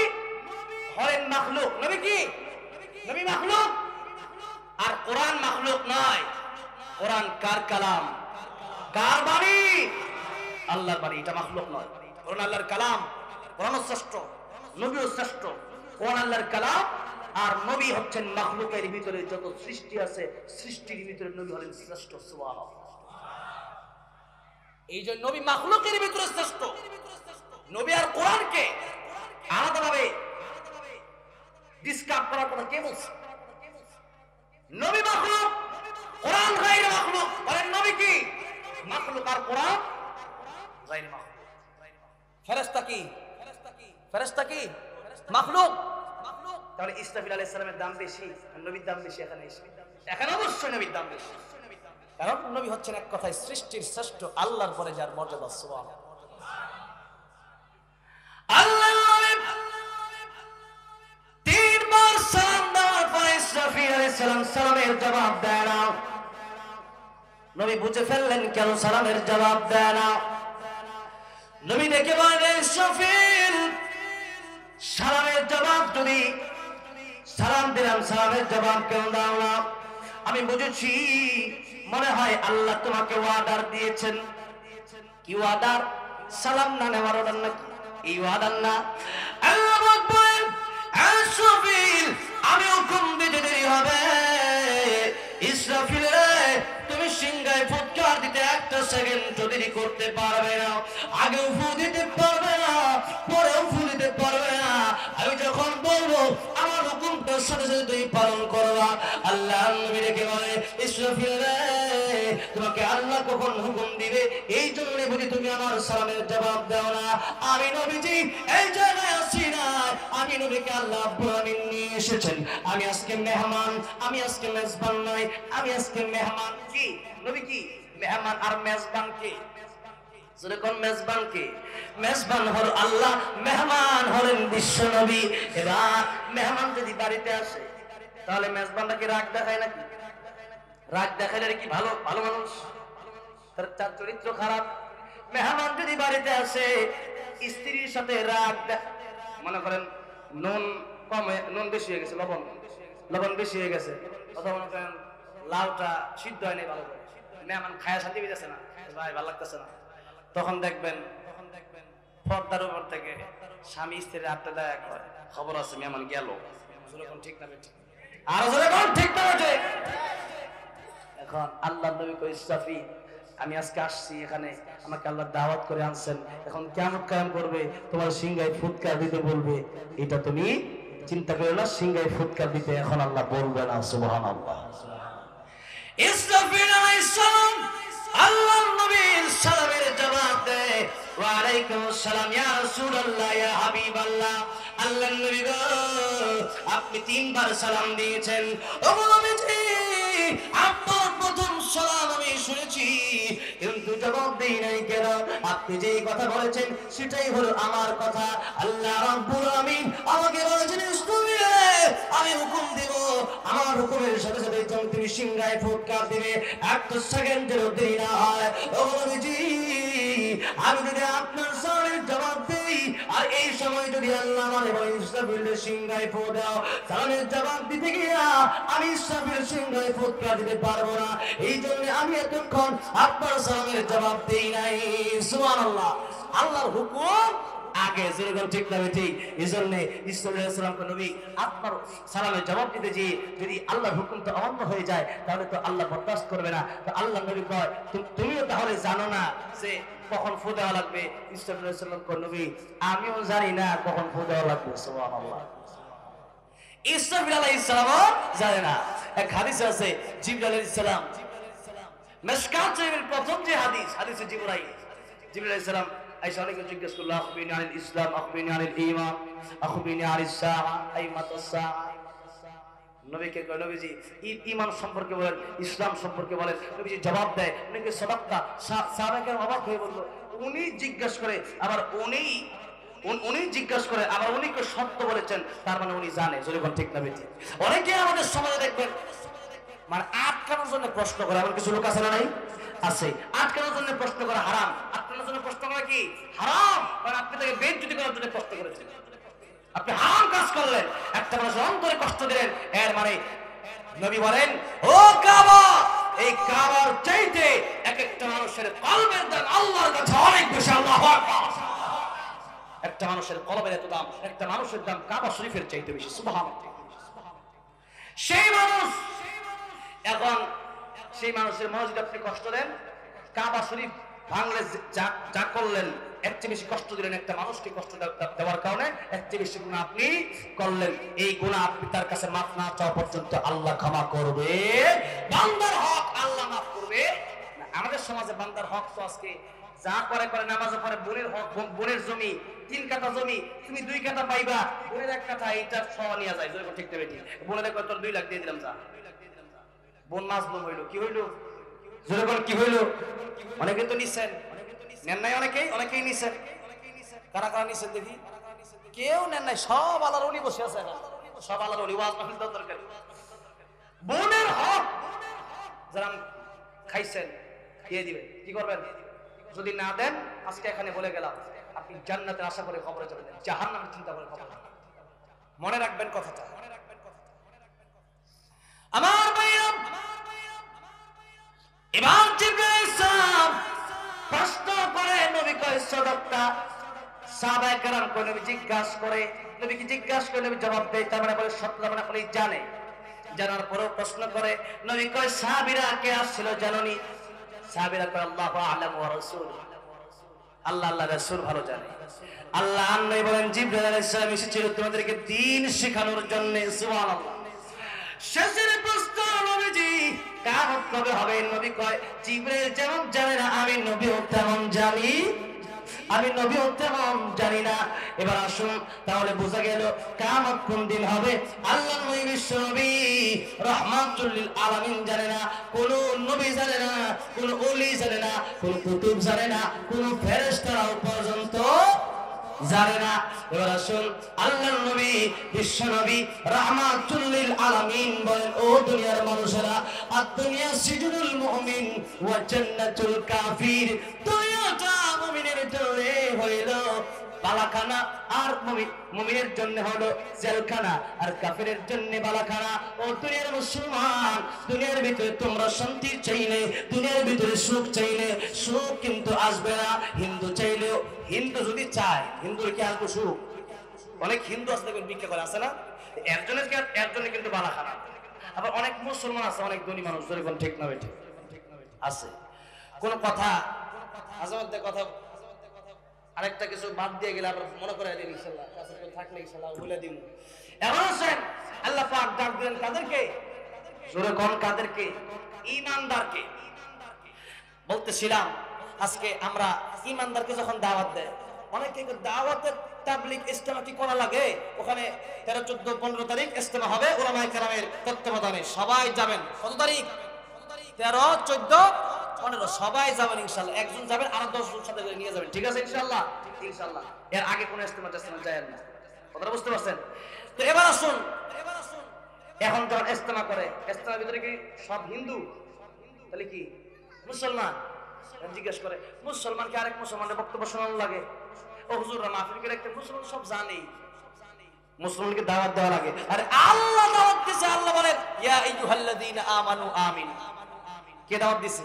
হলেন মাখলুক। নবী কি? নবী মাখলুক? আর কোরআন মাখলুক নয়। কোরআন কার কালাম? কার বাণী? আল্লাহর বাণী, এটা মাখলুক নয়। কোরআন আল্লাহর কালাম কোরআন শ্রেষ্ঠ, নবীও শ্রেষ্ঠ। কোরআন আল্লাহর কালাম আর নবী হচ্ছেন মাখলুকের ভিতরে যত সৃষ্টি আছে, সৃষ্টির ভিতরে নবী হলেন শ্রেষ্ঠ, সুবহানাল্লাহ। এই যে নবী মাখলুকের ভিতরে শ্রেষ্ঠ। নবী আর কোরআনকে আলাদাভাবে ডিসকার্ড করার কথা কে বলছে? নবী মাখলুক, কোরআন গাইরে মাখলুক। বলেন নবী কি? মাখলুক আর কোরআন গাইরে মাখলুক। ফেরেশতা কি? ফেরেশতা কি? মাখলুক। তাহলে ইসরাফিল আলাইহিস সালামের দাম বেশি নবীর দাম বেশি এখানে এসে। এখানে অবশ্যই নবীর দাম বেশি। কারণ নবী হচ্ছেন এক কথায় সৃষ্টির শ্রেষ্ঠ আল্লাহর পরে যার মর্যাদা ইসরাফিল, সালামের জবাব যদি সালাম দিলাম, সালামের জবাব কেন দাও না। আমি বুঝেছি, মনে হয় আল্লাহ তোমাকে ওয়াদার দিয়েছেন। কি ওয়াদার? সালাম না নেওয়ার অর্ডার নাকি এই ওয়াদার না। আমি হুকুম দিতে দেরি হবে। ইসরাফিল তুমি সিংহায় ফুৎকার দিতে একটা সেকেন্ড দেরি করতে পারবে না। আগেও ফু দিতে তোমাকে আল্লাহ কখন হুকুম দিবে? এই জন্য বুঝি তুমি আমার সালামের জবাব দাও না। আমি নবীজি, এই জায়গায় আসি না। আমি নবীকে আল্লাহ রাব্বুল নিয়ে এসেছেন। আমি আজকে মেহমান, আমি আজকে মেজবান নয়। আমি আজকে মেহমান কি? নবী কি? মেহমান আর মেজবান কি? মেজবান যদি বাড়িতে আসে, তাহলে মেজবানটা কি রাগ দেখায় নাকি? রাগ দেখালে কি ভালো ভালো মানুষ? তার তার চরিত্র খারাপ। মেহমান যদি বাড়িতে আসে, স্ত্রীর সাথে রাগ মনে করেন নুন কম নুন বেশি হয়ে গেছে, লবণ। লবণ বেশি হয়ে গেছে। অথবা মনে করেন লাউটা সিদ্ধ হয়নি ভালো করে। মেহমান খায়া শান্তি পেতেছে না। ভাই, ভালো লাগতেছে না। তখন দেখবেন তখন দেখবেন পর্দার উপর থেকে স্বামী স্ত্রীর আটটা দেয়া করে। খবর আছে, মেহমান গেল। ঠিক না ঠিক আর ঠিক না এখন আল্লাহ নবী কই ইসরাফি আমি আজকে আসছি এখানে, আমাকে আল্লাহ দাওয়াত করে আনছেন। এখন কেমন কায়াম করবে, তোমার সিংহায় ফুৎকার দিতে বলবে। এটা তুমি চিন্তা করো না, সিংহায় ফুৎকার দিতে এখন আল্লাহ বলবে না সুবহান আল্লাহ ইসরাফিল আলাইহিস সালাম আল্লাহর নবীর সালামের জবাব দেয় ওয়া আলাইকুম আসসালাম ইয়া রাসূলুল্লাহ, ইয়া হাবিবাল্লাহ। আল্লাহর নবী গো, আপনি তিনবার সালাম দিয়েছেন। ও নবীজি প্রথম সালাম আমি শুনেছি, কিন্তু জবাব দেই নাই কেন? আপনি যেই কথা বলেছেন, সেটাই হলো আমার কথা। আল্লাহ রাব্বুল আমিন আমাকে বলেছেন আমি হুকুম দেব। আমার হুকুমের সাথে সাথে তুমি সিংহায় ফুটকার দিবে একটা সেকেন্ডেরও দেরি না হয়। আমি যদি আপনার সালামের জবাব আর এই সময় যদি আল্লাহ আমার এবং ইসরাফিলের সিংহায় ফো দাও। তাহলে জবাব দিতে গিয়া আমি ইসরাফিলের সিংহায় ফুটকার দিতে পারব না। এই জন্য আমি এতক্ষণ আপনার সালামের জবাব দিই নাই। সুবহানাল্লাহ। আল্লাহর হুকুম আগে যেরকম ঠিক না ঠিক। এই জন্য ইসলামকে নবী আপনার সালামের জবাব দিতে যে যদি আল্লাহর হুকুমটা অমান্য হয়ে যায়, তাহলে তো আল্লাহ বরদাস্ত করবে না। তো আল্লাহ নবী কয় তুমিও তাহলে জানো না যে কখন ফু দেওয়া লাগবে? ইসলাম নবী, আমিও জানি না কখন ফু দেওয়া লাগবে। সুবহানাল্লাহ। ইসরাফিল আলাইহিস সালামও জানে না। এক হাদিস আছে জিবরাইল আলাইহিস সালাম, মেশকাত প্রথম যে হাদিস, হাদিসে জিবরাইল জিবরাইল আলাইহিস সালাম আইসা জিজ্ঞেস করল আনিল ইসলাম আনিল নবীজি, ই- সম্পর্কে বলেন নবীজি জবাব দেয় অবাক হয়ে বলল, উনি করে, আবার উনি উনি জিজ্ঞাসা করে, আবার উনি সত্য বলেছেন, তার মানে উনি জানে। যখন ঠিক না বেঠিক। অনেকে আমাদের সমাজে দেখবেন মানে আটকানোর জন্য প্রশ্ন করে, এমন কিছু লোক আছে না নাই? আছে। আটকানোর জন্য প্রশ্ন করে হারাম আটকানোর জন্য প্রশ্ন করে কি? হারাম? মানে আপনি তাকে বেদ যদি করার জন্য প্রশ্ন করেছেন। আপনি হারাম কাজ করলেন। একটা মানুষ অন্তরে কষ্ট দিলেন। এর মানে নবী বলেন, ও কাবা! এই কাবার চাইতে এক একটা মানুষের কলবের দাম আল্লাহর কাছে অনেক বেশি, আল্লাহ একটা মানুষের কলবের এত দাম, একটা মানুষের দাম কাবা শরীফের চাইতে বেশি, সুবহানাল্লাহ। সেই মানুষ, এখন সেই মানুষের মসজিদ আপনি কষ্ট দেন? কাবা শরীফ ভাঙলে যা করলেন, এর চেয়ে বেশি কষ্ট দিলেন একটা মানুষকে কষ্ট দেওয়ার কারণে এর চেয়ে বেশি গুণা আপনি করলেন। এই গুণা আপনি তার কাছে মাফ না চাওয়া পর্যন্ত আল্লাহ ক্ষমা করবে। বান্দার হক আল্লাহ মাফ করবে। আমাদের সমাজে বান্দার হক তো আজকে যা করে করে নামাজে পরে বোনের হক, বোন- বোনের জমি, তিন কাঠা জমি, তুমি দুই কাঠা পাইবা, বোনের এক কাঠা, এইটা সহ নিয়ে যায়। ঠিক দেবে ঠিক বোনের এক তোর দুই লাখ দিয়ে দিলাম, যা। বোন মাজলুম হইল, কি হইল? জোরে কি হইল? অনেকে তো নিছেন। নেন নাই অনেকেই? অনেকেই নিছেন। কারা কারা নিছেন দেখি? কেউ নেন নাই, সব আলার উনি বসে আছে সব আলার উনি ওয়াজ মাহফিল দরকার বোনের হক যারা খাইছেন, দিয়ে দিবেন। কি করবেন? যদি না দেন, আজকে এখানে বলে গেলাম, আপনি জান্নাতের আশা করে খবরে চলে যান, জাহান্নামের চিন্তা করে খবর মনে রাখবেন কথাটা। আমার ভাইয়া প্রশ্ন করে জিজ্ঞাসা করে। নবী কি জিজ্ঞাসা জবাব দেয়, তার মানে মানে জানে। জানার পরেও প্রশ্ন করে কে আসছিল জাননি? আল্লাহু আল্লাহ আল্লাহ ভালো জানে। আল্লাহ আন্নাই বলেন তোমাদেরকে দ্বীন শেখানোর জন্য কামত কবে হবে? নবী কয়, জিবরাইল যেমন জানে না, আমি নবীও তেমন জানি। আমি নবীও তেমন জানি না। এবার আসুন, তাহলে বোঝা গেল কামত কোন দিন হবে? আল্লাহ নবী বিশ্ব নবী রহমাতুল লিল আলামিন জানে না, কোন নবী জানে না, কোন ওলি জানে না, কোন কুতুব জানে না, কোন ফেরেশতারাও পর্যন্ত জানে না। এবার আসুন আল্লাহ নবী, বিশ্ব নবী, রাহমাতুল্লিল আলামিন বলেন, ও দুনিয়ার মানুষেরা আর দুনিয়া সিজনুল মুমিন ওয়া জান্নাতুল কাফির। দুনিয়াটা মুমিনের জন্য হইল বালাখানা আর মুমিন মুমিনের জন্য হলো জেলখানা। আর কাফিরের জন্য বালাখানা। ও দুনিয়ার মুসলমান, দুনিয়ার ভিতরে তোমরা শান্তি চাইলে, দুনিয়ার ভিতরে সুখ চাইলে, সুখ কিন্তু আসবে না। হিন্দু চাইলেও, হিন্দু যদি চায়, হিন্দুর কি আসবে সুখ অনেক হিন্দু আছে দেখবেন, ভিক্ষা করে, আছে না? একজনের একজনের কিন্তু বালাখানা। আবার অনেক মুসলমান আছে, অনেক ধনী মানুষ, ধরে ঠিক না ঠিক? আছে। কোন কথা মাঝে মধ্যে কথা আরেকটা কিছু বাদ দিয়ে গেলে আবার মনে করে দিন ইনশাল্লাহ থাকলে কাদেরকে? কোন কাদেরকে? ইমানদারকে বলতেছিলাম, আজকে আমরা ইমানদারকে যখন দাওয়াত দেয়, অনেকে দাওয়াতের তাবলিক ইস্তেমা কি করা লাগে? ওখানে তেরো, চোদ্দ, পনেরো তারিখ ইস্তেমা হবে ওলামাই কেরামের তত্ত্বাবধানে। সবাই যাবেন। কত তারিখ? তেরো, চোদ্দ পনেরো সবাই যাবেন ইনশাল্লাহ একজন যাবেন আর দশ জন সাথে নিয়ে যাবেন। ঠিক আছে ইনশাল্লাহ ইনশাল্লাহ এর আগে কোনো ইস্তেমা টেস্তেমা যায় না। কথাটা বুঝতে পারছেন? তো এবার আসুন। এখন যখন ইস্তেমা করে। ইস্তেমার ভিতরে কি সব হিন্দু? তাহলে কি? মুসলমান? জিজ্ঞেস করে, মুসলমানকে আরেক মুসলমানের বক্তব্য শোনানো লাগে। ও হুজুররা মাহফিল করে একটা মুসলমান সব জানে মুসলমানকে দাওয়াত দেওয়া লাগে। আরে আল্লাহ দাওয়াত দিছে, আল্লাহ বলেন, ইয়া আইয়ুহাল্লাযীনা আমানু আমিন। কে দাওয়াত দিছে?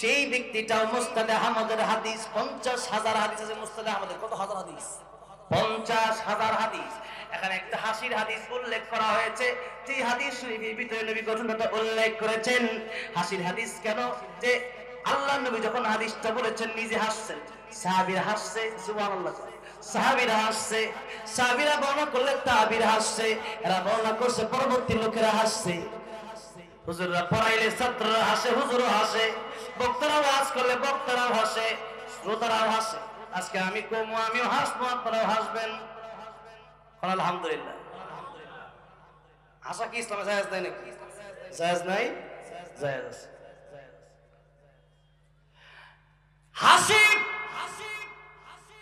সেই ব্যক্তিটাও মুস্তাদে আহমদের হাদিস, পঞ্চাশ হাজার হাদিস আছে মুস্তাদে আহমদের। কত হাজার হাদিস? পঞ্চাশ হাজার হাদিস। এখানে একটা হাসির হাদিস উল্লেখ করা হয়েছে। যে হাদিস শরীফের ভিতরে নবী ঘটনাটা উল্লেখ করেছেন। হাসির হাদিস কেন? যে আল্লাহ নবী যখন হাদিসটা বলেছেন, নিজে হাসছেন সাহাবীরা হাসছে, সুবহানাল্লাহ সাহাবীরা হাসছে। সাহাবীরা বর্ণনা করলে তাবিরা হাসছে। এরা বর্ণনা করছে, পরবর্তী লোকেরা হাসছে। হুজুররা পড়াইলে ছাত্ররা হাসে, হুজুরও হাসে। বক্তারাও হাস করলে বক্তারাও হাসে, শ্রোতারাও হাসে। আজকে আমি কমু, আমিও হাসবো, আপনারাও হাসবেন। আলহামদুলিল্লাহ। হাসা কি ইসলামে জায়েজ নাই নাকি? জায়েজ নাই? জায়েজ আছে। হাসি,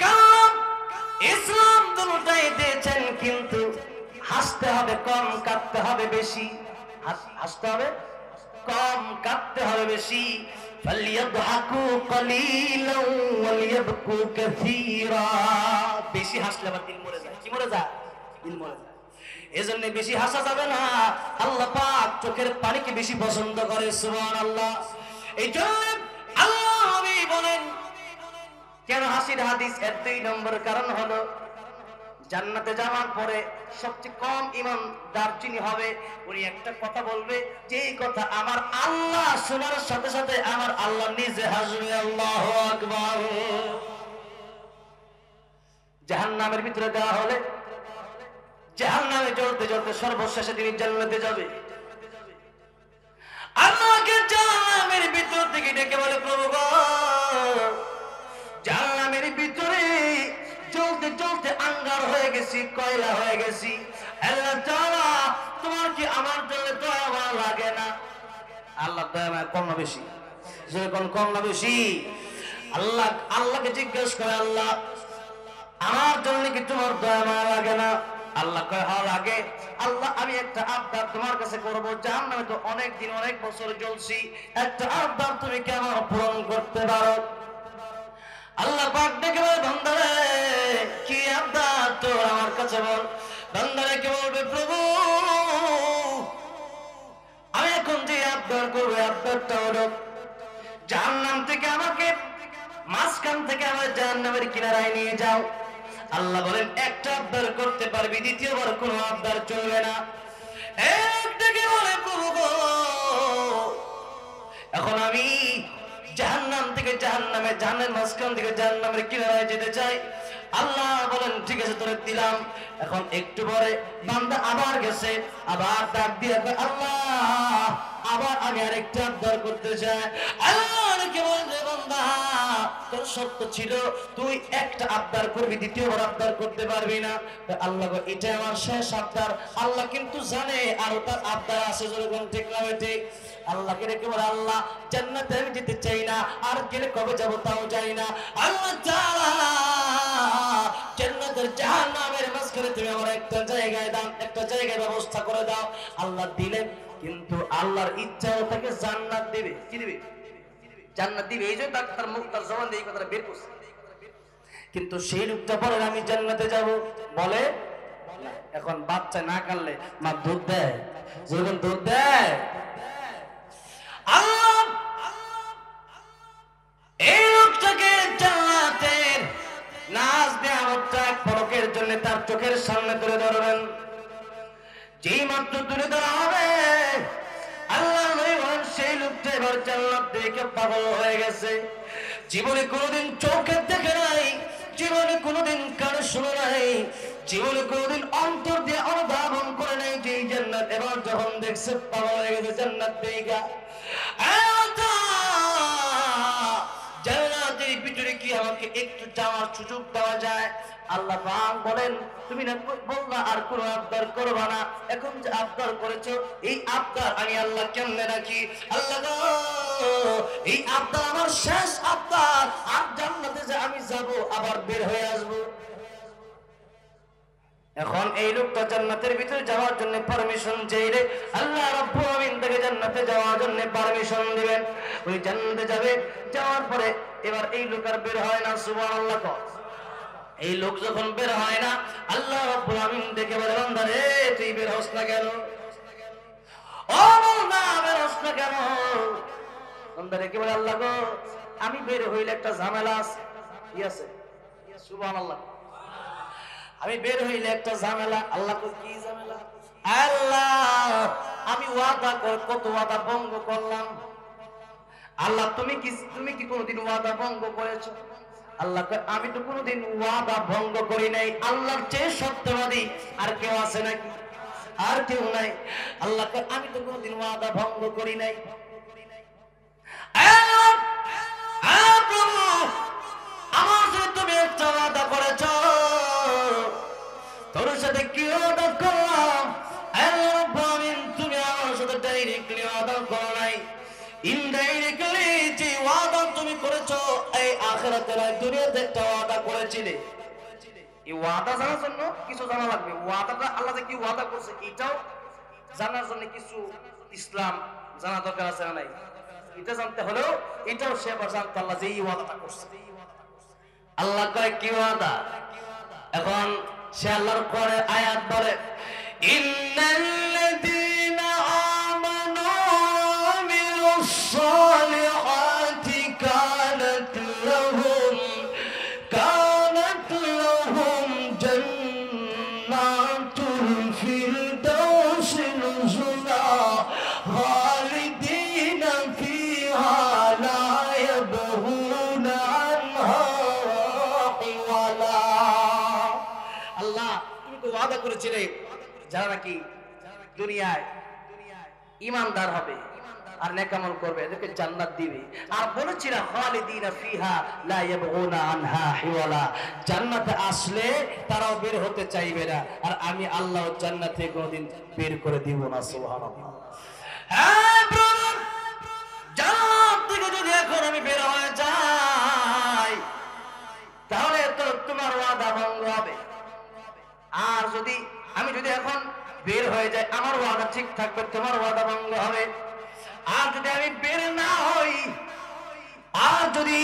কালাম, ইসলাম দুটাই দিয়েছেন, কিন্তু হাসতে হবে, কম কাঁদতে হবে বেশি। হাসতে হবে। কম কাঁদতে হবে বেশি। বেশি হাসলে মরে যায়। কি মরে মরে যায়। বেশি হাসা যাবে না। চোখের পানিকে বেশি করে আল্লাহ বলেন, কেন হাসির হাদিস এর দুই নম্বর কারণ হলো জান্নাতে যাওয়ার পরে সবচেয়ে কম ইমান দারচিনি হবে, উনি একটা কথা বলবে যে কথা আমার আল্লাহ শোনার সাথে সাথে আমার আল্লাহ নিজে হাসবে, আল্লাহ আকবার। জাহান নামের ভিতরে দেওয়া হলে জাহান নামে জ্বলতে জ্বলতে সর্বশেষে তিনি জান্নাতে যাবে। আল্লাহকে জাহান্নামের ভিতর থেকে ডেকে বলে, প্রভু জাহান্নামের ভিতরে জ্বলতে চলতে আঙ্গার হয়ে গেছি, কয়লা হয়ে গেছি। তোমার কি আমার জন্য দয়া লাগে না? আল্লাহ দয়া মায়া কম না বেশি। যেরকম কম না বেশি। আল্লাহ, আল্লাহকে জিজ্ঞেস করে, আল্লাহ, আমার জন্য কি তোমার দয়া মায়া লাগে না? আল্লাহ কয় হওয়ার আগে আল্লাহ, আমি একটা আবদার তোমার কাছে করব। জান নামে তো অনেক দিন অনেক বছর চলছি একটা আবদার তুমি কেন পূরণ করতে পারো? আল্লাহ পাক ডেকে বলে, বান্দারে, কি আবদার তোর আমার কাছে বল? বান্দারে কে বলবে, প্রভু, আমি এখন যে আবদার করব আবদারটা হলো জাহান্নাম থেকে আমাকে, মাঝখান থেকে আমার জাহান্নামের কিনারায় নিয়ে যাও। আল্লাহ বলেন, একটা আবদার করতে পারবি, দ্বিতীয়বার কোনো আবদার চলবে না। এক থেকে বলে, প্রভু এখন আমি থেকে জাহান্নামে জাহান্নামের মাঝখান থেকে জাহান্নামের কিনারায় যেতে চাই। আল্লাহ বলেন ঠিক আছে তোরে দিলাম। এখন একটু পরে বান্দা আবার গেছে আবার ডাক দিয়ে আল্লাহ আবার আমি আরেকটা আবদার করতে চাই। আল্লাহ কে বলছে বান্দা তোর ছিল তুই একটা আবদার করবি দ্বিতীয়বার আবদার করতে পারবি না। আল্লাহ গো, এটা আমার শেষ আবদার। আল্লাহ কিন্তু জানে আরও তার আবদার আছে যেরকম ঠিক না ঠিক? আল্লাহকে রেখে বলে, আল্লাহ, জান্নাতে আমি যেতে চাই না, আর গেলে কবে যাব তাও জানি না। আল্লাহ জাহান্নামের মাঝখানে তুমি আমার একটা জায়গায় দাও, একটা জায়গায় ব্যবস্থা করে দাও। আল্লাহ দিলেন কিন্তু আল্লাহর ইচ্ছা তাকে জান্নাত দিবে। কি দিবে? জান্নাত দিবে। এই যে তার মুখ তার জবান দিয়ে কথাটা বের করছে। কিন্তু সেই লোকটা বলে, আমি জান্নাতে যাব। বলে। এখন বাচ্চা না কানলে মা দুধ দেয়। যখন দুধ দেয়। চোখের সামনে তুলে ধরবেন। যেই মাত্র তুলে ধরা হবে, আল্লাহ নবী সেই লোকটা এবার জান্নাত দেখে পাগল হয়ে গেছে। জীবনে কোনোদিন চোখে দেখে নাই, জীবনে কোনোদিন কানে শুনে নাই, জীবনে কোনোদিন অন্তর দিয়ে অনুধাবন করে নাই যে জান্নাত এবার যখন দেখছে, পাগল হয়ে গেছে, জান্নাত দেখা আমাকে একটু যাওয়ার সুযোগ দেওয়া যায়। আল্লাহ বলেন, তুমি না বললা আর কোনো আবদার করবা না। এখন যে আবদার করেছ, এই আবদার আমি আল্লাহ কেমনে রাখি? আল্লাহ এই আবদার আমার শেষ আবদার। আর জান্নাতে যে আমি যাব, আবার বের হয়ে আসব। এখন এই লোকটা জান্নাতের ভিতরে যাওয়ার জন্য পারমিশন চাইলে আল্লাহ রাব্বুল আমিন তাকে জান্নাতে যাওয়ার জন্য পারমিশন দিবেন। ওই জান্নাতে যাবে, যাওয়ার পরে এবার এই লোক আর বের হয় না, সুবহানাল্লাহ কও। এই লোক যখন বের হয় না, আল্লাহ দেখে বলে, বান্দা রে, তুই বের হস না কেন? হস না কেন? আল্লাহ আমি বের হইলে একটা ঝামেলা আছে। আছে? আমি বের হইলে একটা ঝামেলা। আল্লাহ কি ঝামেলা? আল্লাহ, আমি ওয়াদা কত ওয়াদা ভঙ্গ করলাম। আল্লাহ, তুমি কি তুমি কি কোনোদিন ওয়াদা ভঙ্গ করেছ? আল্লাহ আমি তো কোনোদিন ওয়াদা ভঙ্গ করি নাই। আল্লাহর চেয়ে সত্যবাদী আর কেউ আছে নাকি? আর কেউ নাই। আল্লাহ আমি তো কোনোদিন ওয়াদা ভঙ্গ করি নাই। আমার সাথে তুমি একটা ওয়াদা করেছ। তোর সাথে কি ওয়াদা করলাম? দুনিয়াতে একটা ওয়াদা করেছিলে। এই ওয়াদা জানার জন্য কিছু জানা লাগবে। ওয়াদাটা আল্লাহ কি ওয়াদা করছে, এটাও জানার জন্য কিছু ইসলাম জানা দরকার আছে না নাই? এটা জানতে হলেও এটাও সে আবার জানতো আল্লাহ যে এই ওয়াদাটা করছে। আল্লাহ কি ওয়াদা? এখন সে আল্লাহর পরে আয়াত বলে ইন্নাল্লাযীনা যারা নাকি দুনিয়ায় ইমানদার হবে আর নেকামল করবে, এদেরকে জান্নাত দিবে। আর বলেছিল খালিদিনা ফিহা লা ইয়াবগুনা আনহা হিওয়ালা। জান্নাতে আসলে তারাও বের হতে চাইবে না। আর আমি আল্লাহ জান্নাত কোনোদিন বের করে দিব না, সুবহানাল্লাহ। হ্যাঁ ব্রাদার জান্নাত থেকে যদি এখন আমি বের হয়ে যাই, তাহলে তো তোমার ওয়াদা ভঙ্গ হবে। আর যদি আমি যদি এখন বের হয়ে যাই আমার ওয়াদা ঠিক থাকবে, তোমার ওয়াদা ভঙ্গ হবে। আর যদি আমি বের না হই, আর যদি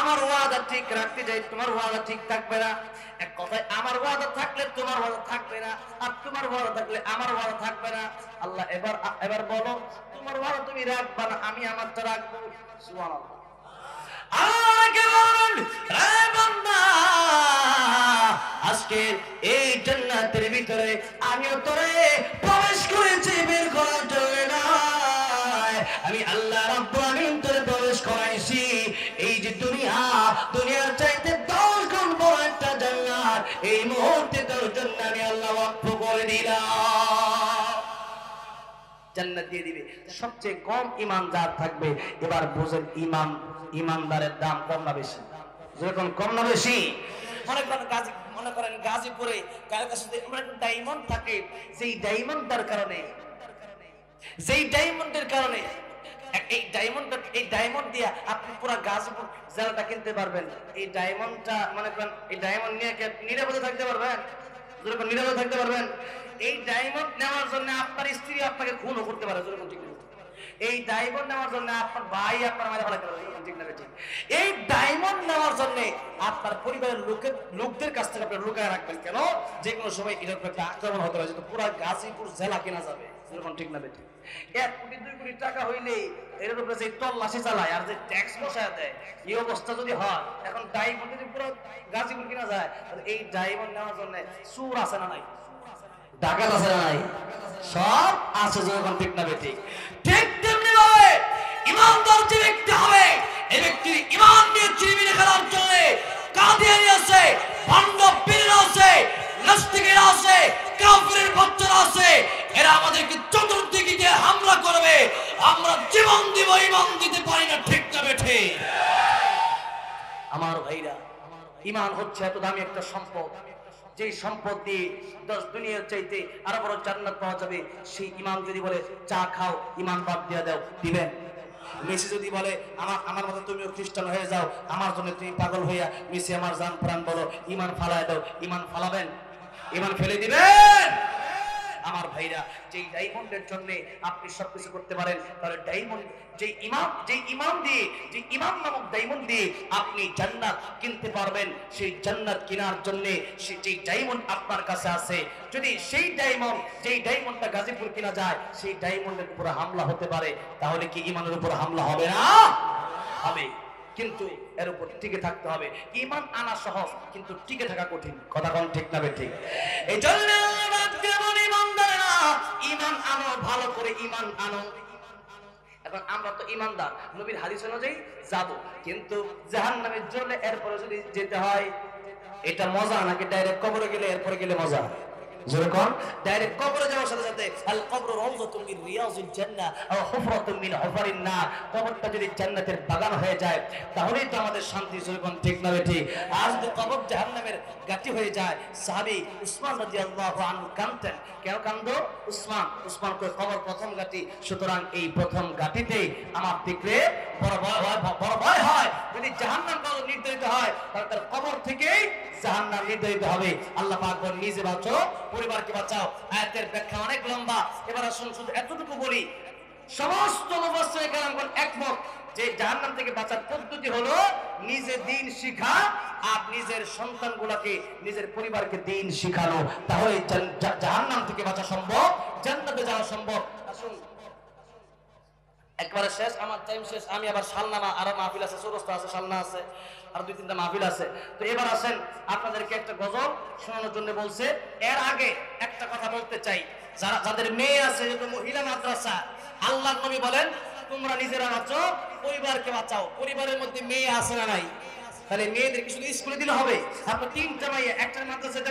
আমার ওয়াদা ঠিক রাখতে যাই, তোমার ওয়াদা ঠিক থাকবে না। এক কথায়, আমার ওয়াদা থাকলে তোমার ওয়াদা থাকবে না, আর তোমার ওয়াদা থাকলে আমার ওয়াদা থাকবে না। আল্লাহ, এবার এবার বলো, তোমার ওয়াদা তুমি রাখবা না, আমি আমারটা রাখব। সুবহানাল্লাহ। রে বান্দা আজকে এই জান্নাতের ভিতরে আমিও তোরে প্রবেশ করেছি বের করার জন্য আমি আল্লাহ রাব্বুল আমিন তোরে প্রবেশ করাইছি। এই যে দুনিয়া, দুনিয়ার চাইতে দশ গুণ বড় একটা জান্নাত, এই মুহূর্তে তোর জন্য আমি আল্লাহ ওয়াকফ করে দিলাম। জান্নাত দিয়ে দিবে। সবচেয়ে কম ইমান যার থাকবে। এবার বুঝেন ইমান ইমানদারের দাম কম না বেশি? যেরকম কম না বেশি? মনে করেন গাজী মনে করেন গাজীপুরে কারও কাছে একটা ডায়মন্ড থাকে সেই ডায়মন্ডটার কারণে সেই ডায়মন্ডের কারণে এই ডায়মন্ড এই ডায়মন্ড দিয়ে আপনি পুরো গাজীপুর জেলাটা কিনতে পারবেন। এই ডায়মন্ডটা মনে করেন এই ডায়মন্ড নিয়ে নিরাপদে থাকতে পারবেন? নিরাপদে থাকতে পারবেন? এই ডায়মন্ড নেওয়ার জন্য আপনার স্ত্রী আপনাকে খুনও করতে পারে যেরকম ঠিক। এই ডায়মন্ড নেওয়ার জন্য আপনার ভাই আপনার মাঝে যেরকম ঠিক না ঠিক। এই ডায়মন্ড নেওয়ার জন্য আপনার পরিবারের লোকের, লোকদের কাছ থেকে আপনি লুকায় রাখবেন কেন? যে কোনো সময় এরকম একটা আক্রমণ হতে পারে পুরো গাজীপুর জেলা কেনা যাবে। যেরকম ঠিক না বেঠিক এক কোটি, দুই কোটি টাকা হইলে এর উপরে যে তল্লাশি চালায় আর যে ট্যাক্স বসায় দেয়, এই অবস্থা যদি হয়, এখন ডায়মন্ড যদি পুরো গাজীপুর কিনা যায়, তাহলে এই ডায়মন্ড নেওয়ার জন্য সুর আছে না নাই? ডাকাত আছে না নাই? সব আছে যখন ঠিক না বেঠিক ঠিক ইমানদার যে ব্যক্তি হবে এই ব্যক্তির ইমান নিয়ে চিরবিনে খেলার জন্য কাদিয়ানি আছে ভণ্ড পীর আছে, নাস্তিকেরা আছে, কাফিরের বাচ্চারা আছে, এরা আমাদেরকে চতুর্দিকে দিয়ে হামলা করবে। আমরা জীবন দিব, ইমান দিতে পারি না, ঠিক না বেঠে। আমার ভাইরা, ইমান হচ্ছে এত দামি একটা সম্পদ। যেই সম্পদ দিয়ে দশ দুনিয়ার চাইতে আরও বড় জান্নাত পাওয়া যাবে, সেই ইমান যদি বলে, চা খাও, ইমান বাদ দিয়ে দাও, দিবেন। মেসি যদি বলে, আমার আমার মতো তুমিও খ্রিস্টান হয়ে যাও, আমার জন্য তুমি পাগল হইয়া মেসি আমার জান প্রাণ বলো, ইমান ফালায় দাও, ইমান ফালাবেন, ইমান ফেলে দিবেন। আমার ভাইরা, যেই ডায়মন্ডের জন্য আপনি সবকিছু করতে পারেন, তাহলে ডায়মন্ড যে ইমাম যে ইমাম দিয়ে যে ইমাম নামক ডায়মন্ড দিয়ে আপনি জান্নাত কিনতে পারবেন, সেই জান্নাত কেনার জন্য সেই যে ডায়মন্ড আপনার কাছে আছে, যদি সেই ডায়মন্ড যেই ডায়মন্ডটা গাজীপুর কিনা যায়, সেই ডায়মন্ডের উপরে হামলা হতে পারে, তাহলে কি ইমানের উপর হামলা হবে না? হবে। কিন্তু এর উপর টিকে থাকতে হবে। ইমান আনা সহজ, কিন্তু টিকে থাকা কঠিন। কথা কোন ঠিক না ঠিক? এই জন্য ইমান আনো, ভালো করে ইমান আনো। এখন আমরা তো ইমানদার, নবীর হাদিস অনুযায়ী যাব। কিন্তু জাহান্নামের জন্য এরপরে যদি যেতে হয়, এটা মজা নাকি ডাইরেক্ট কবরে গেলে, এরপরে গেলে মজা? যেরকম ডাইরেক্ট কবরে যাওয়ার সাথে সাথে, আল কবর মিন জান্নাহ আও মিন হুফারিন নার। কবরটা যদি জান্নাতের বাগান হয়ে যায়, তাহলেই তো আমাদের শান্তি ঠিক না আর যদি কবর জাহান্নামের হয়ে যায়। সাহাবী উসমান রাদিয়াল্লাহু আনহু কেন উসমান উসমান কবর প্রথম সুতরাং এই প্রথম গাটিতে আমার দিকে বড় ভয় হয় যদি জাহান্নাম কবর নির্ধারিত হয়, তাহলে তার কবর থেকেই জাহান্নাম নির্ধারিত হবে। আল্লাহ পাক নিজে বাঁচো পরিবারকে বাঁচাও। আয়াতের ব্যাখ্যা অনেক লম্বা। এবার আসুন শুধু এতটুকু বলি। সমস্ত একমত যে জাহান্নাম থেকে বাঁচার পদ্ধতি হলো নিজে দিন শিখা আর নিজের সন্তানগুলোকে, নিজের পরিবারকে দিন শিখানো। তাহলে জাহান্নাম থেকে বাঁচা সম্ভব, জান্নাতে যাওয়া সম্ভব। আসুন। একবারে শেষ, আমার টাইম শেষ। আমি আবার সালনামা আরও মাহফিল আছে চৌরস্তা আছে সালনা আছে। আর দুই তিনটা মাহফিল আছে। তো এবার আসেন, আপনাদেরকে একটা গজল শোনানোর জন্য বলছে, এর আগে একটা কথা বলতে চাই। যারা, যাদের মেয়ে আছে, যেহেতু মহিলা মাদ্রাসা আল্লাহ নবী বলেন, তোমরা নিজেরা বাঁচো পরিবারকে বাঁচাও। পরিবারের মধ্যে মেয়ে আছে না নাই? তাহলে মেয়েদেরকে শুধু স্কুলে দিলে হবে? আপনার তিনটা মাইয়া একটা মাদ্রাসা